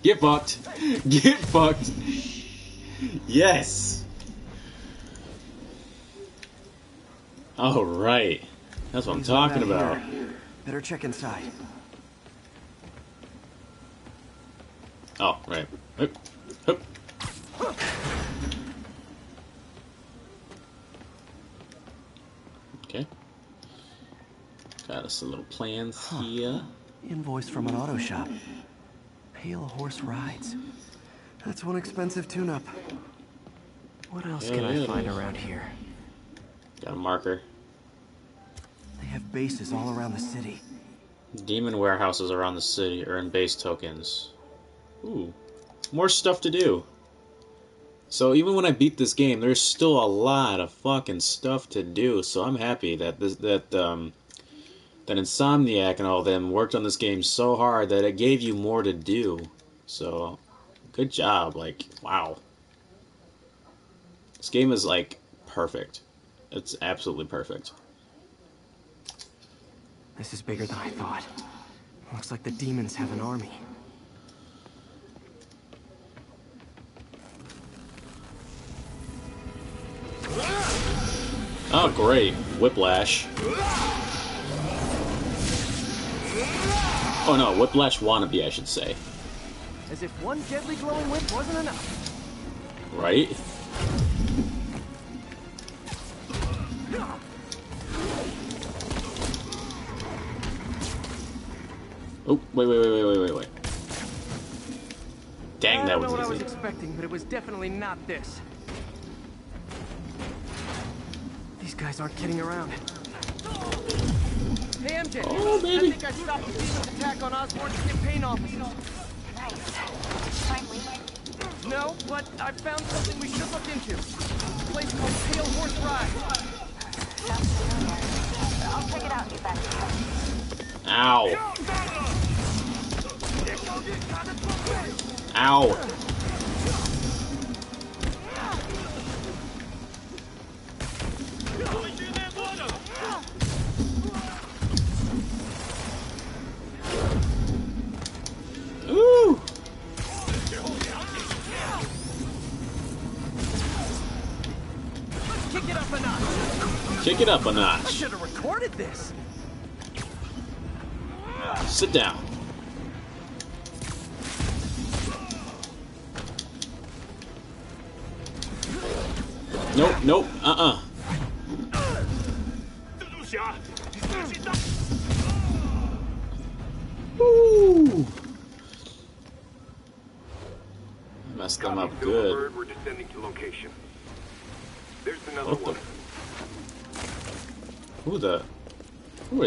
Get fucked. [laughs] Get fucked. Yes. All right. That's what I'm talking about. Better check inside. Oh, right. Okay. Got us a little plans here. Invoice from an auto shop. Pale Horse Rides. That's one expensive tune-up. What else can I find is. around here? Got a marker. They have bases all around the city. Demon warehouses around the city earn base tokens. Ooh, more stuff to do. So even when I beat this game, there's still a lot of fucking stuff to do. So I'm happy that this, that um, that Insomniac and all them worked on this game so hard that it gave you more to do. So good job. Like wow, this game is like perfect. It's absolutely perfect. This is bigger than I thought. Looks like the demons have an army. Oh great, Whiplash. Oh no, Whiplash wannabe, I should say. As if one deadly glowing whip wasn't enough. Right? Oh, wait, wait, wait, wait, wait, wait, wait. Dang, I that don't know was what I was easy. expecting, but it was definitely not this. Guys aren't kidding around. Hey, MJ. Oh, baby. I think I stopped the demon's attack on Osborn's campaign offices. Nice. Finally. No, but I found something we should look into. A place called Pale Horse Ride. Sounds familiar. I'll check it out and get back to you. Ow. Ow. It up a I notch. should have recorded this. Sit down. Nope, nope, uh-uh.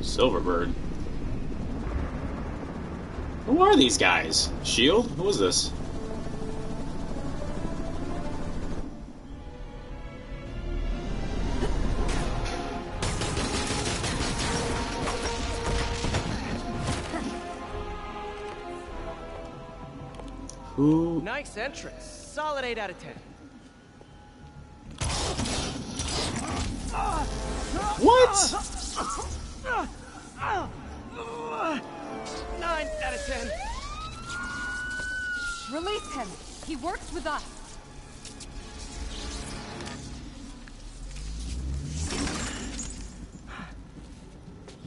Silverbird. Who are these guys? Shield? Who is this? Who? Nice entrance. Solid 8 out of 10. What? 9 out of 10. Release him. He works with us.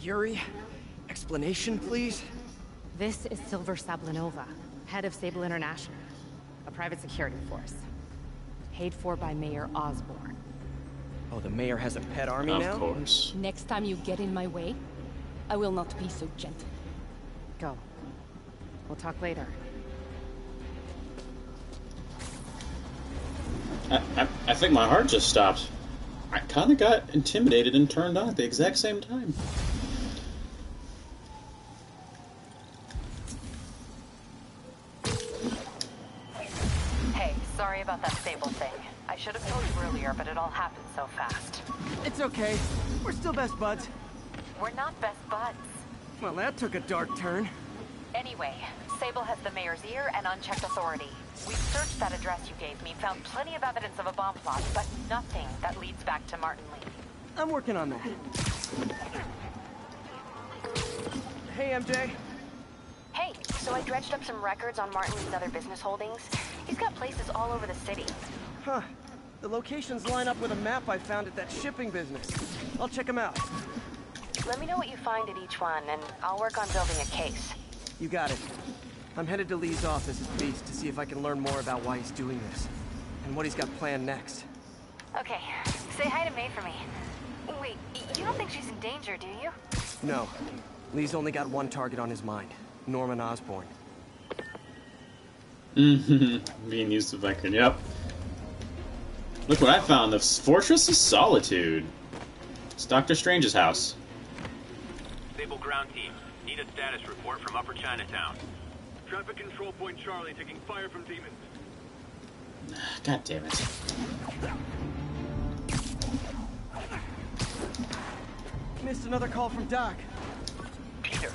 Yuri, explanation, please? This is Silver Sablinova, head of Sable International, a private security force. Paid for by Mayor Osborn. Oh, the mayor has a pet army Of now? course. Next time you get in my way, I will not be so gentle. Go. We'll talk later. I, I, I think my heart just stopped. I kind of got intimidated and turned on at the exact same time. Hey, sorry about that Sable thing. I should have told you earlier, but it all happened so fast. It's okay. We're still best buds. We're not best buds. Well, that took a dark turn. Anyway, Sable has the mayor's ear and unchecked authority. We've searched that address you gave me, found plenty of evidence of a bomb plot, but nothing that leads back to Martin Li. I'm working on that. Hey, MJ. Hey, so I dredged up some records on Martin Li's other business holdings. He's got places all over the city. Huh. The locations line up with a map I found at that shipping business. I'll check them out. Let me know what you find at each one, and I'll work on building a case. You got it. I'm headed to Li's office at F.E.A.S.T. to see if I can learn more about why he's doing this. And what he's got planned next. Okay, say hi to May for me. Wait, you don't think she's in danger, do you? No. Li's only got one target on his mind. Norman Osborn. Mm-hmm. [laughs] Being used to Vecron, yep. Look what I found. The Fortress of Solitude. It's Doctor Strange's house. Sable ground team. Need a status report from Upper Chinatown. Traffic control point Charlie taking fire from demons. God damn it. Missed another call from Doc. Peter,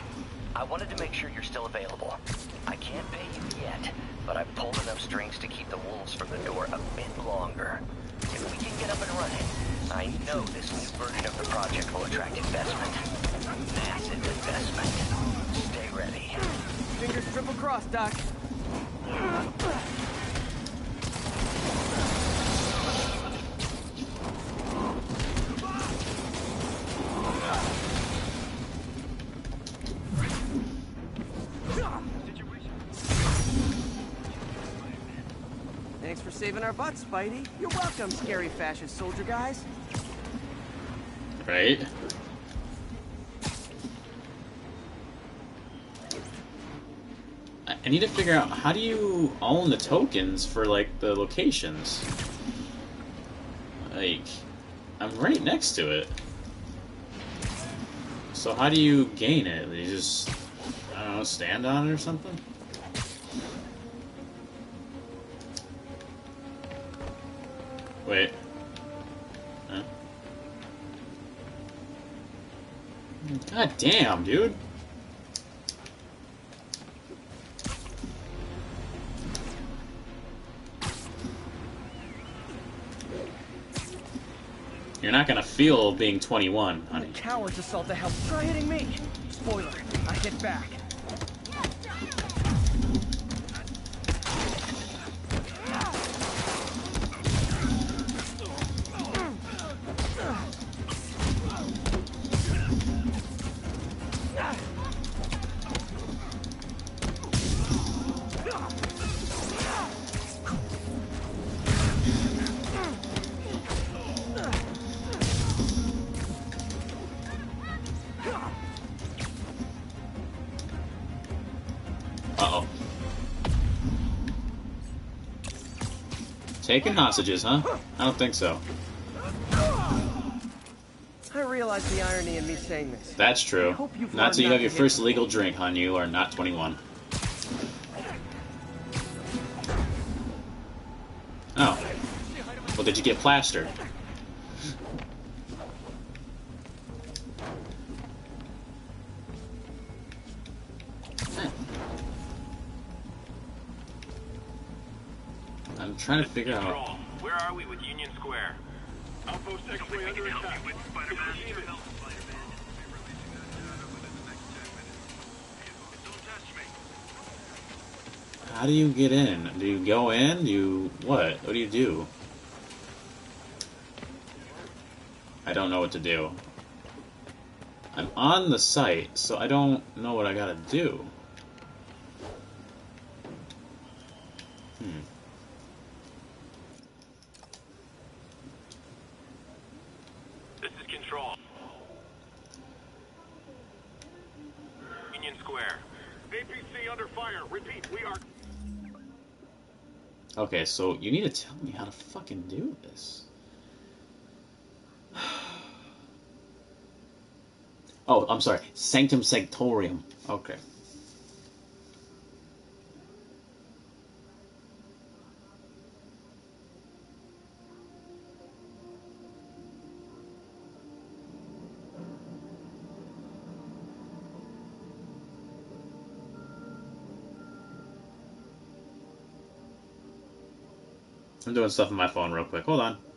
I wanted to make sure you're still available. I can't pay you yet, but I've pulled enough strings to keep the wolves from the door a bit longer. If we can get up and running, I know this new version of the project will attract investment. Massive investment. Stay ready. Fingers triple crossed, Doc. Thanks for saving our butts, Spidey. You're welcome, scary fascist soldier guys. Right? I need to figure out how do you own the tokens for like the locations? Like, I'm right next to it. So how do you gain it? You just, I don't know, stand on it or something? Wait. God damn, dude. You're not gonna feel being 21, honey. Cowards assault the hell. Try hitting me. Spoiler, I hit back. Taking hostages, huh? I don't think so. I realize the irony in me saying this. That's true. Not till you have your first legal drink, hon. You are not 21. Oh. Well, did you get plastered? Trying to figure out. Where are we with Union Square? Outpost X-ray under attack. It's the demons. How do you get in? Do you go in? Do you what? What do you do? I don't know what to do. I'm on the site, so I don't know what I gotta do. Hmm. This is Control. Union Square. APC under fire. Repeat, we are Okay, so you need to tell me how to fucking do this. [sighs] Oh, I'm sorry. Sanctum Sanctorium. Okay. I'm doing stuff on my phone real quick. Hold on.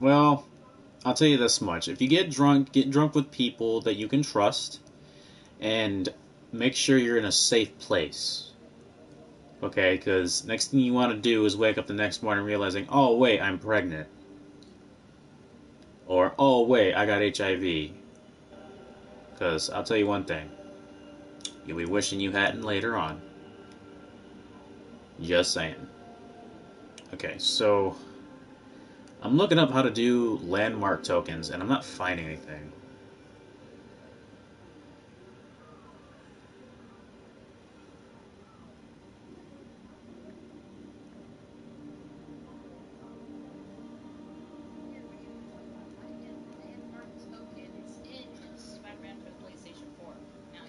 Well, I'll tell you this much. If you get drunk, get drunk with people that you can trust and make sure you're in a safe place. Okay, because next thing you want to do is wake up the next morning realizing, oh, wait, I'm pregnant. Or, oh, wait, I got HIV. Because I'll tell you one thing you'll be wishing you hadn't later on. Just saying. Okay, so I'm looking up how to do landmark tokens, and I'm not finding anything.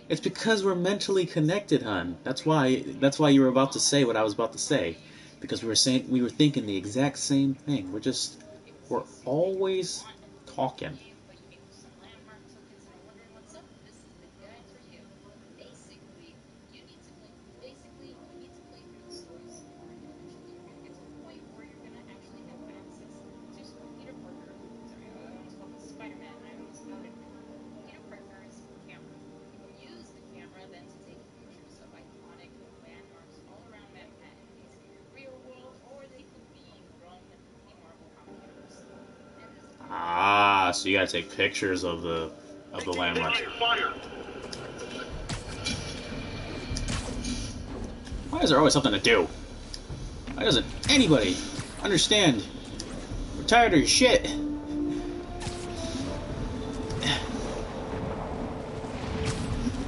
It's because we're mentally connected, hon. That's why. That's why you were about to say what I was about to say, because we were saying we were thinking the exact same thing. We're just we're always talking. You gotta take pictures of the of the landmarks. Why is there always something to do? Why doesn't anybody understand? We're tired of your shit.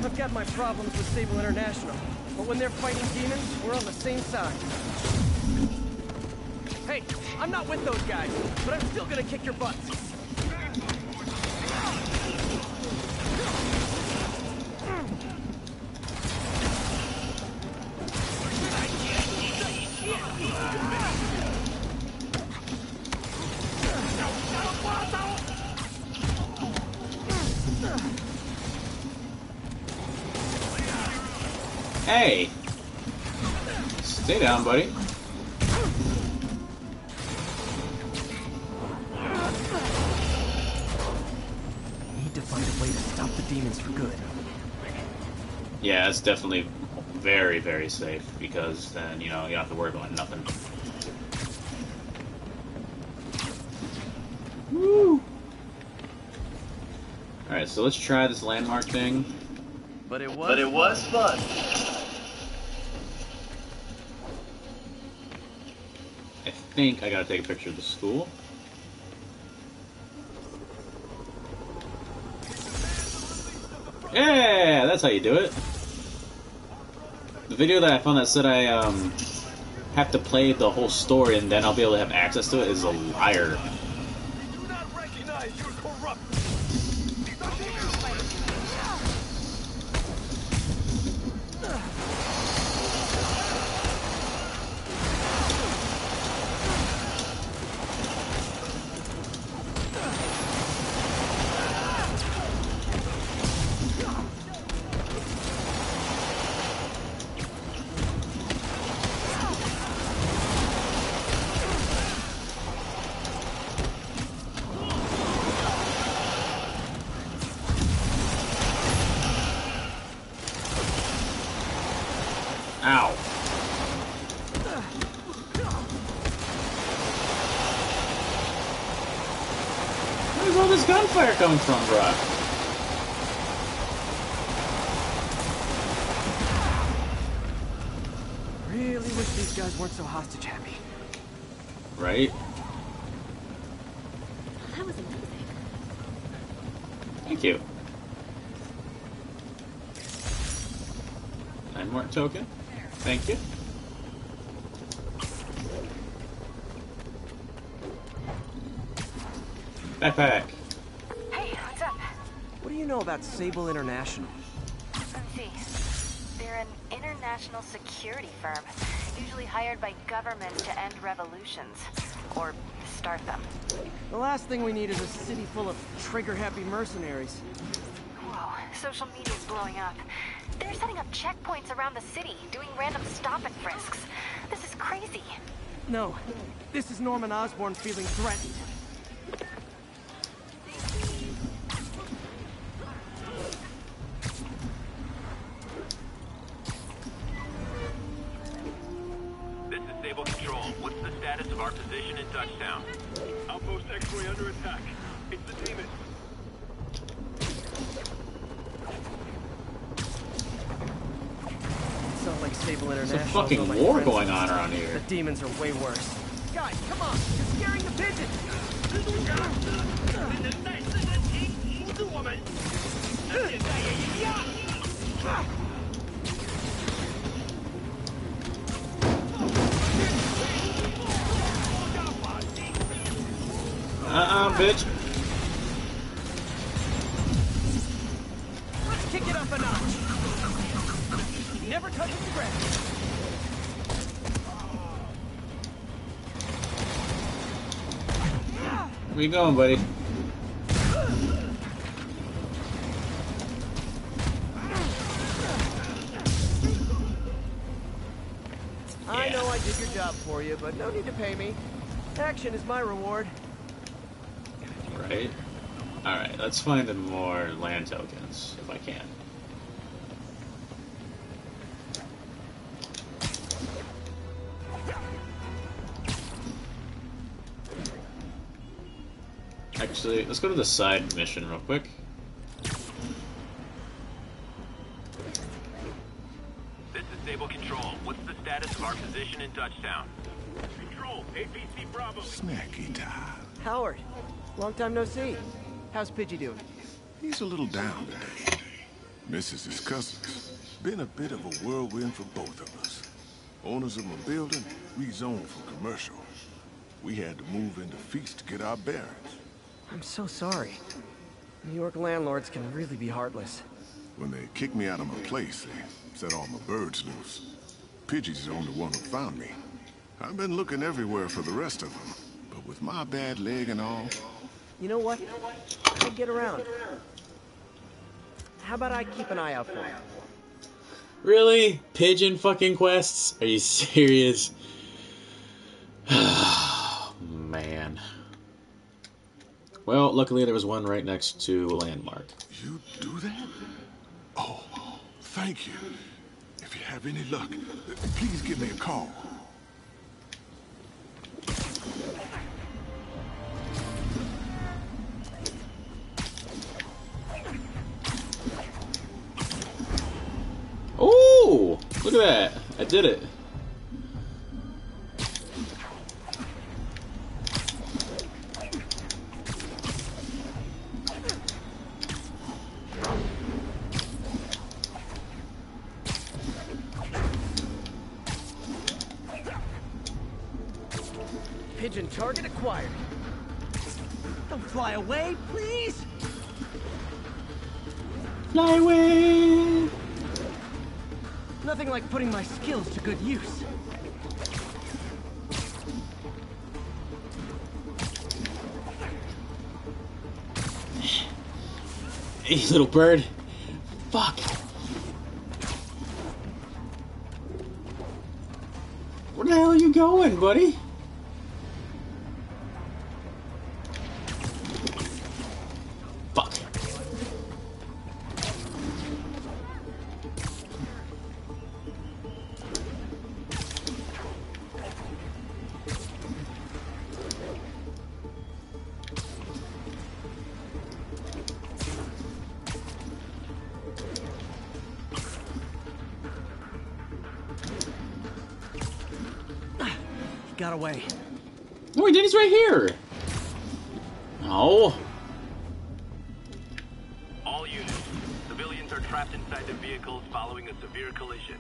I've got my problems with Sable International, but when they're fighting demons, we're on the same side. Hey, I'm not with those guys, but I'm still gonna kick your butts. Stay down, buddy. Need to find a way to stop the demons for good. Yeah, it's definitely very, very safe because then, you know, you don't have to worry about nothing. Woo! Alright, so let's try this landmark thing. But it was But it was fun. I think I gotta take a picture of the school. Yeah, that's how you do it. The video that I found that said I um have to play the whole story and then I'll be able to have access to it is a liar. Coming from, bruh? Sable International? Let me see. They're an international security firm, usually hired by governments to end revolutions. Or start them. The last thing we need is a city full of trigger-happy mercenaries. Whoa, social media's blowing up. They're setting up checkpoints around the city, doing random stop and frisks. This is crazy. No, this is Norman Osborn feeling threatened. Guys, come on! You're scaring the pigeons! Uh-uh, bitch. Let's kick it up a notch! Never touches the ground. Where you going, buddy? I know I did your job for you, but no need to pay me. Action is my reward. Right? Alright, let's find some more land tokens, if I can. Actually, let's go to the side mission real quick. This is Sable Control. What's the status of our position in touchdown? Control, APC Bravo. Snacky time. Howard, long time no see. How's Pidgey doing? He's a little down today. Misses his cousins. Been a bit of a whirlwind for both of us. Owners of my building rezoned for commercial. We had to move into feast to get our bearings. I'm so sorry. New York landlords can really be heartless. When they kicked me out of my place, they set all my birds loose. Pidgey's the only one who found me. I've been looking everywhere for the rest of them, but with my bad leg and all, You know what? I'll get around. How about I keep an eye out for him? Really? Pigeon fucking quests? Are you [laughs] serious? [sighs] Man. Well, luckily there was one right next to a landmark. You do that? Oh, thank you. If you have any luck, please give me a call. Oh, Look at that. I did it. Pigeon target acquired. Don't fly away, please! Fly away! Nothing like putting my skills to good use. Hey, little bird. Fuck. Where the hell are you going, buddy? Away. No, he did. He's right here. No. All units. Civilians are trapped inside the vehicles following a severe collision.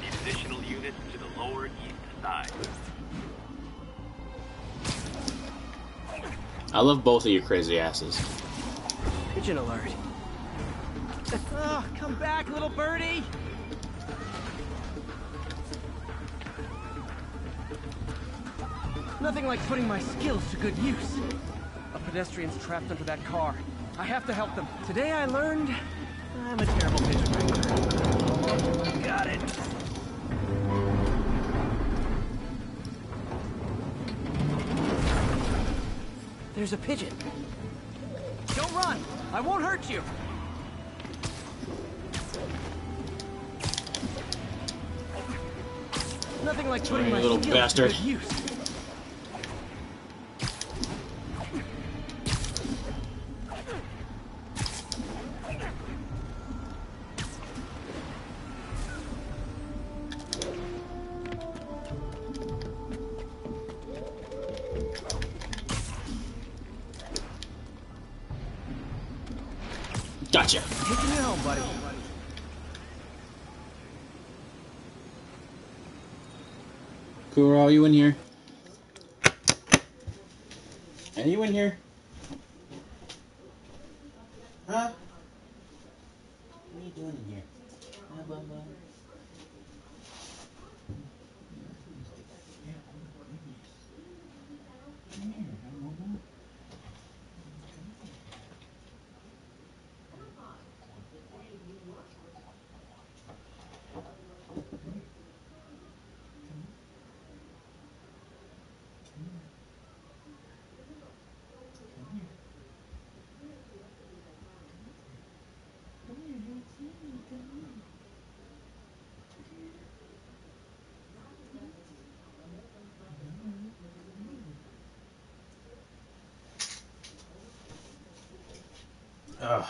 Need additional units to the lower east side. I love both of you crazy asses. Pigeon alert. Oh, [laughs] come back, little birdie! Nothing like putting my skills to good use. A pedestrian's trapped under that car. I have to help them. Today I learned I'm a terrible pigeon ranger. Got it! There's a pigeon. Don't run! I won't hurt you! Nothing like putting my little skills bastard. to good use. Ugh.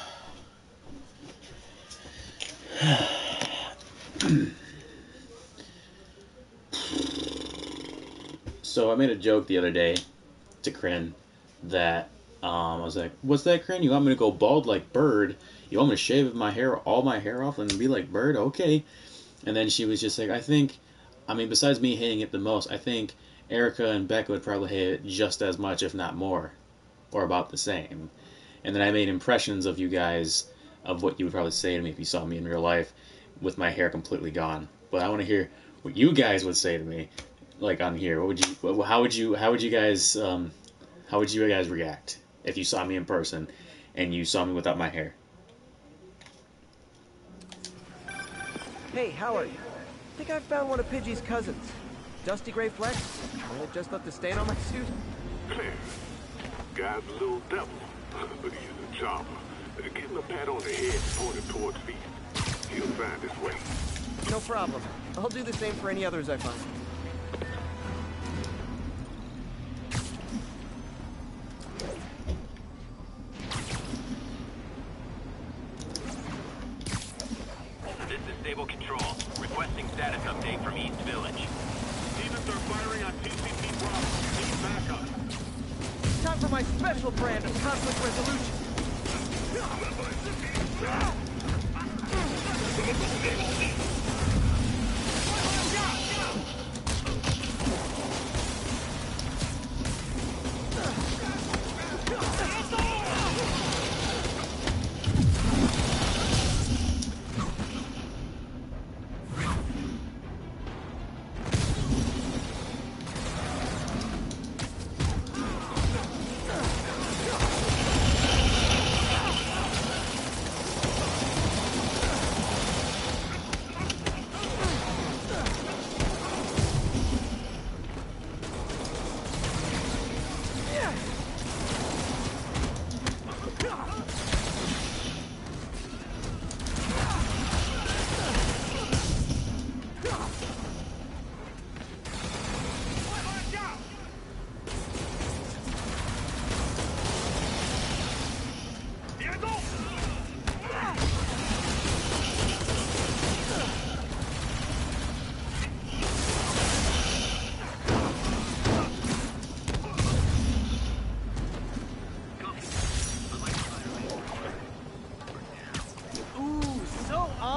so I made a joke the other day to Kryn that um, I was like, "What's that, Kryn? You want me to go bald like Bird? You want me to shave my hair, all my hair off, and be like Bird? Okay." And then she was just like, "I think, I mean, besides me hating it the most, I think Erica and Becca would probably hate it just as much, if not more, or about the same." And then I made impressions of you guys of what you would probably say to me if you saw me in real life with my hair completely gone. But I want to hear what you guys would say to me, like on here. What would you? How would you? How would you guys? Um, how would you guys react if you saw me in person and you saw me without my hair? Hey, Howard. I think I found one of Pidgey's cousins. Dusty Gray Flex. And it just left a stain on my suit. Clear. Guy's a little devil. but he's a charmer. Give him a pat on the head pointed towards feet. He'll find his way. No problem. I'll do the same for any others I find.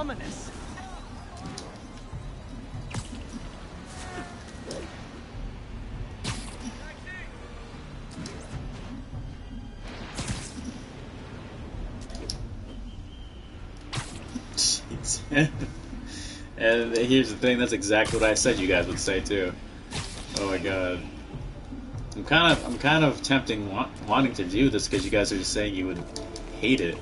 Ominous. [laughs] And here's the thing, that's exactly what I said you guys would say too. Oh my god. I'm kind of I'm kind of tempting wa- wanting to do this because you guys are just saying you would hate it.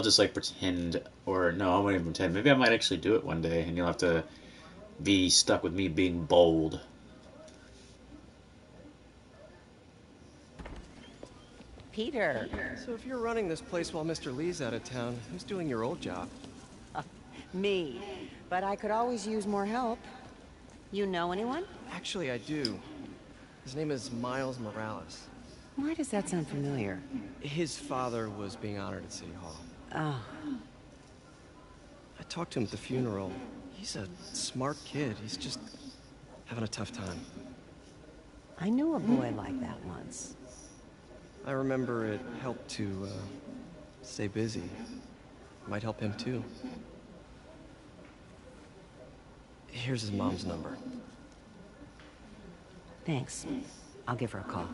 I'll just like pretend or no, I won't even pretend. Maybe I might actually do it one day and you'll have to be stuck with me being bold. Peter. So if you're running this place while Mr. Li's out of town, who's doing your old job? [laughs] Me. But I could always use more help. You know anyone? Actually, I do. His name is Miles Morales. Why does that sound familiar? His father was being honored at City Hall. Oh. I talked to him at the funeral. He's a smart kid. He's just having a tough time. I knew a boy like that once. I remember it helped to uh, stay busy. Might help him too. Here's his mom's number. Thanks. I'll give her a call.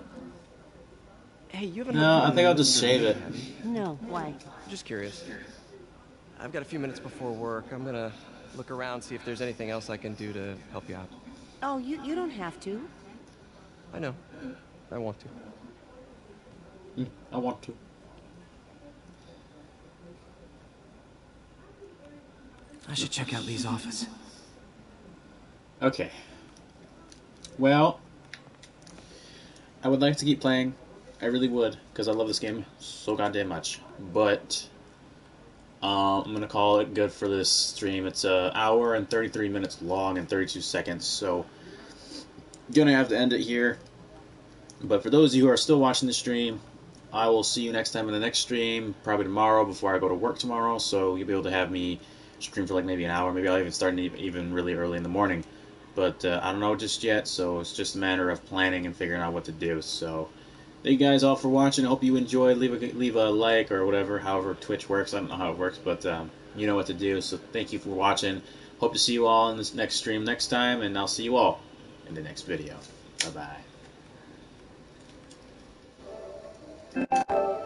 Hey, you haven't. No, I think I'll just save it. No, why? Just curious. I've got a few minutes before work. I'm gonna look around, see if there's anything else I can do to help you out. Oh, you, you don't have to. I know. I want to. Mm, I want to. I should check out Li's office. Okay. Well, I would like to keep playing. I really would, because I love this game so goddamn much. But um, I'm gonna call it good for this stream. It's an hour and 33 minutes long and 32 seconds, so gonna have to end it here. But for those of you who are still watching the stream, I will see you next time in the next stream, probably tomorrow before I go to work tomorrow. So you'll be able to have me stream for like maybe an hour. Maybe I'll even start even really early in the morning. But uh, I don't know just yet, so it's just a matter of planning and figuring out what to do. So thank you guys all for watching. I hope you enjoyed. Leave a leave a like or whatever, however Twitch works. I don't know how it works, but um, you know what to do. So thank you for watching. Hope to see you all in this next stream next time, and I'll see you all in the next video. Bye bye.